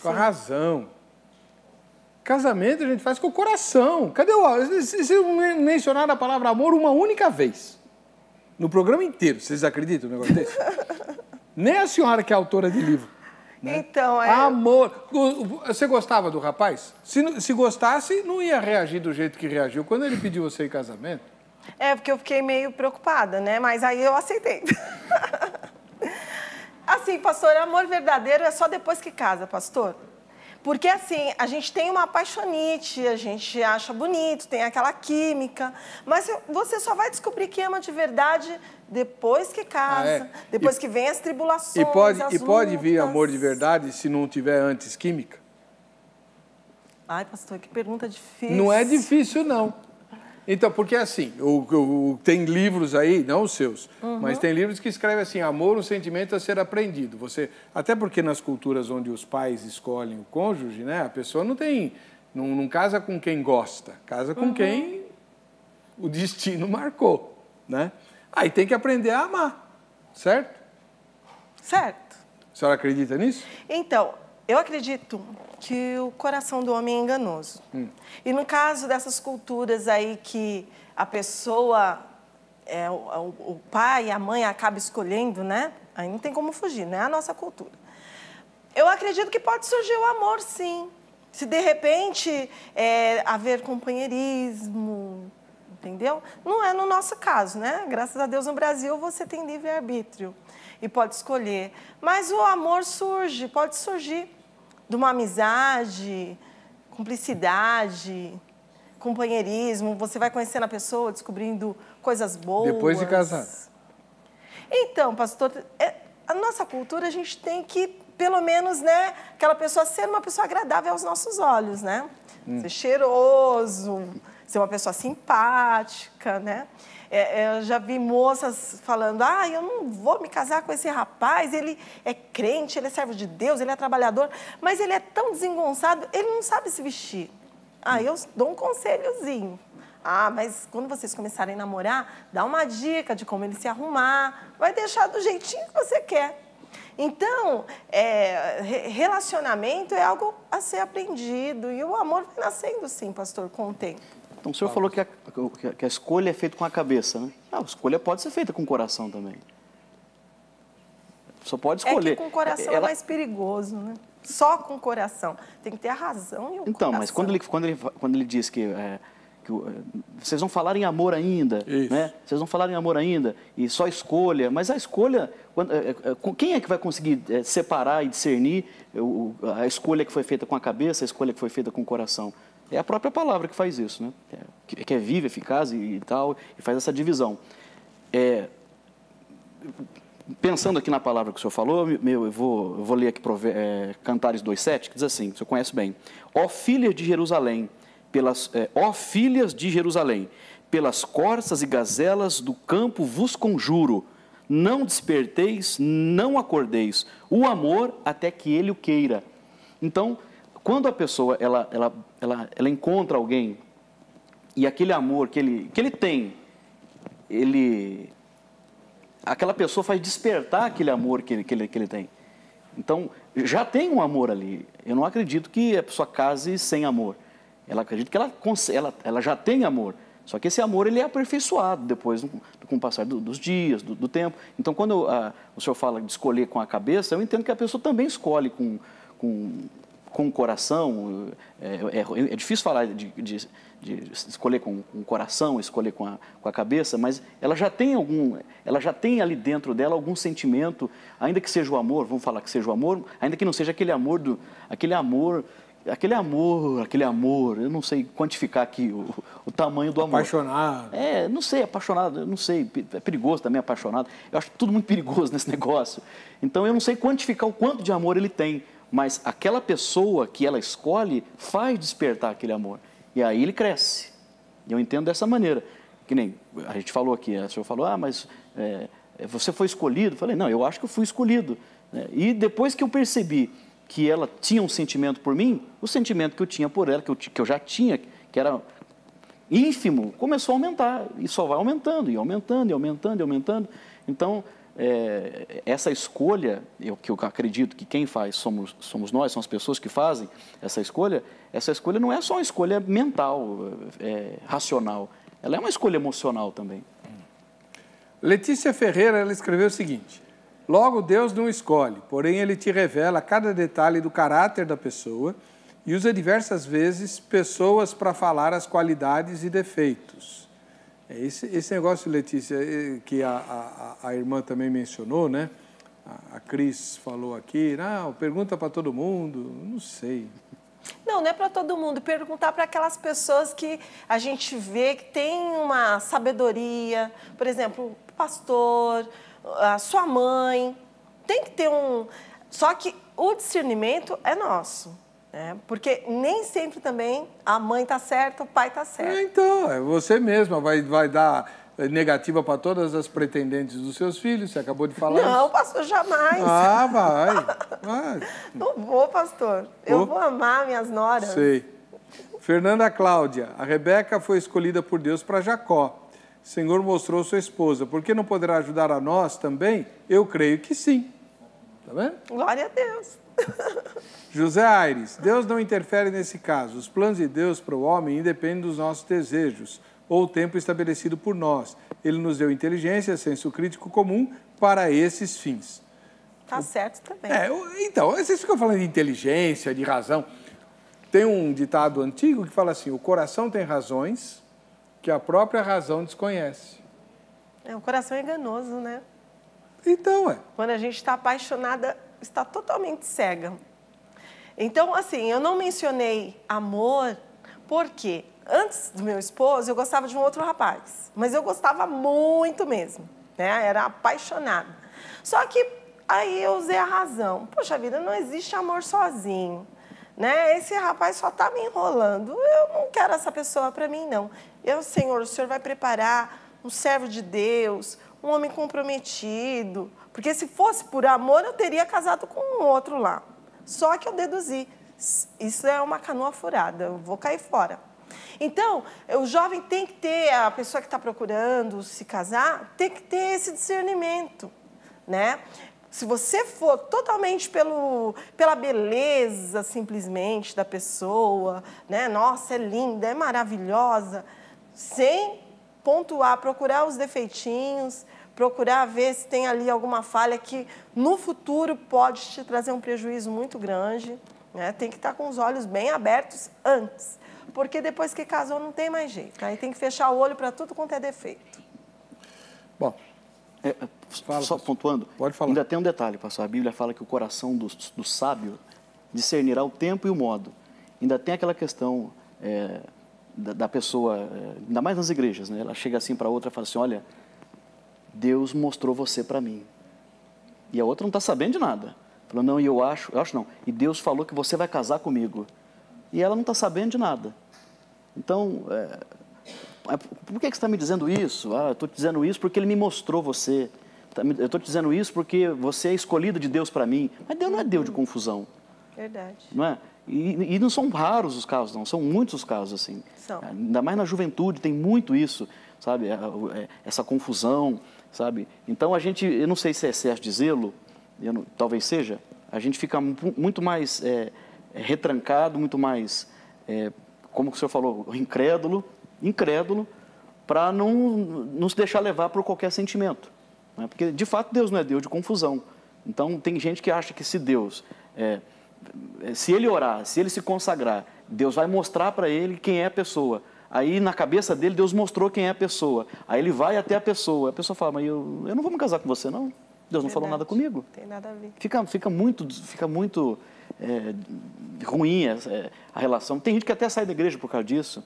com Sim. a razão. Casamento a gente faz com o coração. Cadê o. Se mencionar a palavra amor uma única vez. no programa inteiro. Vocês acreditam no negócio desse? Nem a senhora que é autora de livro. Né? Então, é... Amor. Você gostava do rapaz? Se, se gostasse, não ia reagir do jeito que reagiu quando ele pediu você em casamento. É, porque eu fiquei meio preocupada, né? Mas aí eu aceitei. assim, pastor, amor verdadeiro é só depois que casa, pastor. Porque assim, a gente tem uma apaixonite, a gente acha bonito, tem aquela química, mas você só vai descobrir que ama de verdade depois que casa, ah, é. depois e, que vem as tribulações. E pode, e pode vir amor de verdade se não tiver antes química? Ai, pastor, que pergunta difícil. Não é difícil, não. Então, porque assim, o, o, tem livros aí, não os seus, uhum. mas tem livros que escrevem assim, amor, um sentimento a ser aprendido. Você, até porque nas culturas onde os pais escolhem o cônjuge, né, a pessoa não tem, não, não casa com quem gosta, casa com uhum. quem o destino marcou, né? Aí tem que aprender a amar, certo? Certo. A senhora acredita nisso? Então, eu acredito que o coração do homem é enganoso. Hum. E no caso dessas culturas aí que a pessoa, é, o, o pai e a mãe acaba escolhendo, né? Aí não tem como fugir, não é a nossa cultura. Eu acredito que pode surgir o amor, sim. Se de repente é, haver companheirismo, entendeu? Não é no nosso caso, né? Graças a Deus no Brasil você tem livre-arbítrio e pode escolher. Mas o amor surge, pode surgir de uma amizade, cumplicidade, companheirismo. Você vai conhecendo a pessoa, descobrindo coisas boas. Depois de casar. Então, pastor, é, a nossa cultura a gente tem que, pelo menos, né, aquela pessoa ser uma pessoa agradável aos nossos olhos, né? Hum. Ser cheiroso, ser uma pessoa simpática, né? É, é, eu já vi moças falando: ah, eu não vou me casar com esse rapaz, ele é crente, ele é servo de Deus, ele é trabalhador, mas ele é tão desengonçado, ele não sabe se vestir. Ah, eu dou um conselhozinho. Ah, mas quando vocês começarem a namorar, dá uma dica de como ele se arrumar, vai deixar do jeitinho que você quer. Então, é, relacionamento é algo a ser aprendido e o amor vai nascendo, sim, pastor, com o tempo. Então o senhor falou que a, que a escolha é feita com a cabeça, né? Ah, a escolha pode ser feita com o coração também. Só pode escolher. É que com o coração é Ela... é mais perigoso, né? Só com o coração. Tem que ter a razão e o então, coração. mas quando ele, quando ele, quando ele diz que, é, que vocês vão falar em amor ainda, Isso. né? Vocês vão falar em amor ainda e só escolha. Mas a escolha, quando, é, é, quem é que vai conseguir é, separar e discernir a escolha que foi feita com a cabeça, a escolha que foi feita com o coração? É a própria palavra que faz isso, né? É, que é viva, eficaz e, e, tal, e faz essa divisão. É, pensando aqui na palavra que o senhor falou, meu, eu, vou, eu vou ler aqui é, Cantares 2,7, que diz assim, o senhor conhece bem. Ó filhas de Jerusalém, pelas, é, ó filhas de Jerusalém, pelas corças e gazelas do campo vos conjuro, não desperteis, não acordeis, o amor até que ele o queira. Então, quando a pessoa ela, ela, ela, ela encontra alguém e aquele amor que ele, que ele tem, ele, aquela pessoa faz despertar aquele amor que ele, que ele, que ele tem. Então, já tem um amor ali. Eu não acredito que a pessoa case sem amor. Ela acredita que ela, ela, ela já tem amor. Só que esse amor ele é aperfeiçoado depois, com o passar do, dos dias, do, do, tempo. Então, quando a, o senhor fala de escolher com a cabeça, eu entendo que a pessoa também escolhe com, com com o coração. É, é, é difícil falar de, de, de, escolher com, com o coração, escolher com a, com a cabeça, mas ela já tem algum, ela já tem ali dentro dela algum sentimento, ainda que seja o amor, vamos falar que seja o amor, ainda que não seja aquele amor do, aquele amor aquele amor, aquele amor, eu não sei quantificar aqui o, o tamanho do amor. Apaixonado. É, não sei, apaixonado, eu não sei, é perigoso também apaixonado. Eu acho tudo muito perigoso nesse negócio. Então eu não sei quantificar o quanto de amor ele tem mas aquela pessoa que ela escolhe faz despertar aquele amor. E aí ele cresce. Eu entendo dessa maneira. Que nem a gente falou aqui, a senhora falou, ah, mas é, você foi escolhido. Eu falei, não, eu acho que eu fui escolhido. Né? E depois que eu percebi que ela tinha um sentimento por mim, o sentimento que eu tinha por ela, que eu, que eu já tinha, que era ínfimo, começou a aumentar. E só vai aumentando, e aumentando, e aumentando, e aumentando. Então, é, essa escolha, eu, que eu acredito que quem faz somos, somos nós, são as pessoas que fazem essa escolha, essa escolha não é só uma escolha mental, é, racional, ela é uma escolha emocional também. Letícia Ferreira ela escreveu o seguinte: Logo Deus não escolhe, porém ele te revela cada detalhe do caráter da pessoa e usa diversas vezes pessoas para falar as qualidades e defeitos. É esse, esse negócio, Letícia, é, que a, a, a irmã também mencionou, né? A, a Cris falou aqui, não, pergunta para todo mundo, não sei. Não, não é para todo mundo. Perguntar para aquelas pessoas que a gente vê que tem uma sabedoria, por exemplo, o pastor, a sua mãe. Tem que ter um. Só que o discernimento é nosso. Né? Porque nem sempre também a mãe está certa, o pai está certo. É, então, é você mesma vai, vai dar negativa para todas as pretendentes dos seus filhos, você acabou de falar Não, isso. pastor, jamais. Ah, vai. vai. Não vou, pastor. Eu vou amar minhas noras. Sei. Fernanda Cláudia, a Rebeca foi escolhida por Deus para Jacó. O Senhor mostrou sua esposa. Por que não poderá ajudar a nós também? Eu creio que sim. Tá vendo? Glória a Deus. José Aires, Deus não interfere nesse caso. Os planos de Deus para o homem independem dos nossos desejos ou o tempo estabelecido por nós. Ele nos deu inteligência, senso crítico comum para esses fins. Tá certo também. É, então, vocês ficam falando de inteligência, de razão. Tem um ditado antigo que fala assim: o coração tem razões que a própria razão desconhece. É, o coração é enganoso, né? Então, é. Quando a gente está apaixonada, está totalmente cega. Então, assim, eu não mencionei amor porque antes do meu esposo eu gostava de um outro rapaz, mas eu gostava muito mesmo, né? Era apaixonada. Só que aí eu usei a razão. Poxa vida, não existe amor sozinho, né? Esse rapaz só está me enrolando. Eu não quero essa pessoa para mim não. Eu, Senhor, o Senhor vai preparar um servo de Deus, um homem comprometido, porque se fosse por amor eu teria casado com um outro lá. Só que eu deduzi, isso é uma canoa furada, eu vou cair fora. Então, o jovem tem que ter, a pessoa que está procurando se casar, tem que ter esse discernimento, né? Se você for totalmente pelo, pela beleza, simplesmente, da pessoa, né? Nossa, é linda, é maravilhosa, sem pontuar, procurar os defeitinhos, procurar ver se tem ali alguma falha que no futuro pode te trazer um prejuízo muito grande. Né? Tem que estar com os olhos bem abertos antes, porque depois que casou não tem mais jeito. Aí tem que fechar o olho para tudo quanto é defeito. Bom, é, é Fala, só pastor. pontuando, Pode falar. ainda tem um detalhe, pastor. A Bíblia fala que o coração do, do sábio discernirá o tempo e o modo. Ainda tem aquela questão é, da, da, pessoa, é, ainda mais nas igrejas, né? ela chega assim para outra e fala assim: Olha, Deus mostrou você para mim. E a outra não está sabendo de nada. Falou, não, e eu acho, eu acho não. E Deus falou que você vai casar comigo. E ela não está sabendo de nada. Então, é, é por que, que você está me dizendo isso? Ah, eu estou te dizendo isso porque Ele me mostrou você. Tá eu estou te dizendo isso porque você é escolhido de Deus para mim. Mas Deus não é Deus de confusão. Verdade. Não é? E, e, não são raros os casos, não. São muitos os casos, assim. São. Ainda mais na juventude, tem muito isso, sabe? É, essa confusão, sabe? Então a gente, eu não sei se é zelo, não, talvez seja, a gente fica muito mais é, é, retrancado, muito mais, é, como o senhor falou, incrédulo, incrédulo, para não, se deixar levar por qualquer sentimento. Né? Porque, de fato, Deus não é Deus de confusão. Então, tem gente que acha que se Deus, é, se ele orar, se ele se consagrar, Deus vai mostrar para ele quem é a pessoa. Aí na cabeça dele, Deus mostrou quem é a pessoa. Aí ele vai até a pessoa. A pessoa fala, mas eu, eu não vou me casar com você, não. Deus não Verdade. falou nada comigo. Tem nada a ver. Fica, fica muito, fica muito é, ruim a, é, a relação. Tem gente que até sai da igreja por causa disso.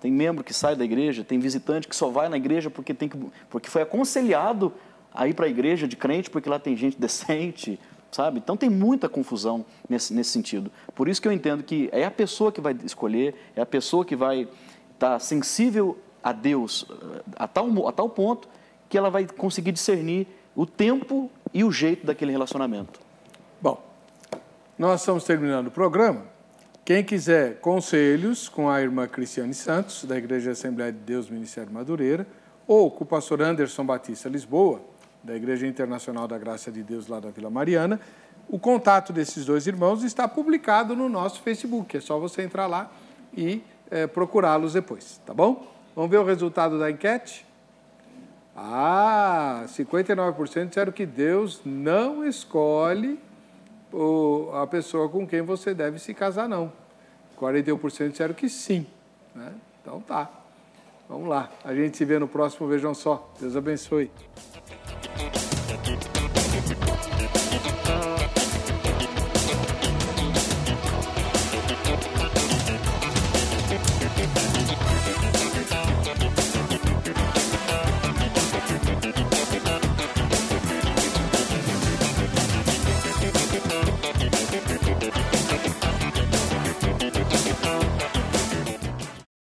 Tem membro que sai da igreja, tem visitante que só vai na igreja porque, tem que, porque foi aconselhado a ir para a igreja de crente porque lá tem gente decente, sabe? Então tem muita confusão nesse, nesse sentido. Por isso que eu entendo que é a pessoa que vai escolher, é a pessoa que vai está sensível a Deus eh, a tal, a tal ponto que ela vai conseguir discernir o tempo e o jeito daquele relacionamento. Bom, nós estamos terminando o programa. Quem quiser conselhos com a irmã Cristiane Santos, da Igreja Assembleia de Deus Ministério Madureira, ou com o pastor Anderson Batista Lisboa, da Igreja Internacional da Graça de Deus lá da Vila Mariana, o contato desses dois irmãos está publicado no nosso Facebook. É só você entrar lá e é, procurá-los depois, tá bom? Vamos ver o resultado da enquete? Ah, 59% disseram que Deus não escolhe o, a pessoa com quem você deve se casar, não. 41% disseram que sim. Né? Então tá. Vamos lá. A gente se vê no próximo Vejam Só. Deus abençoe.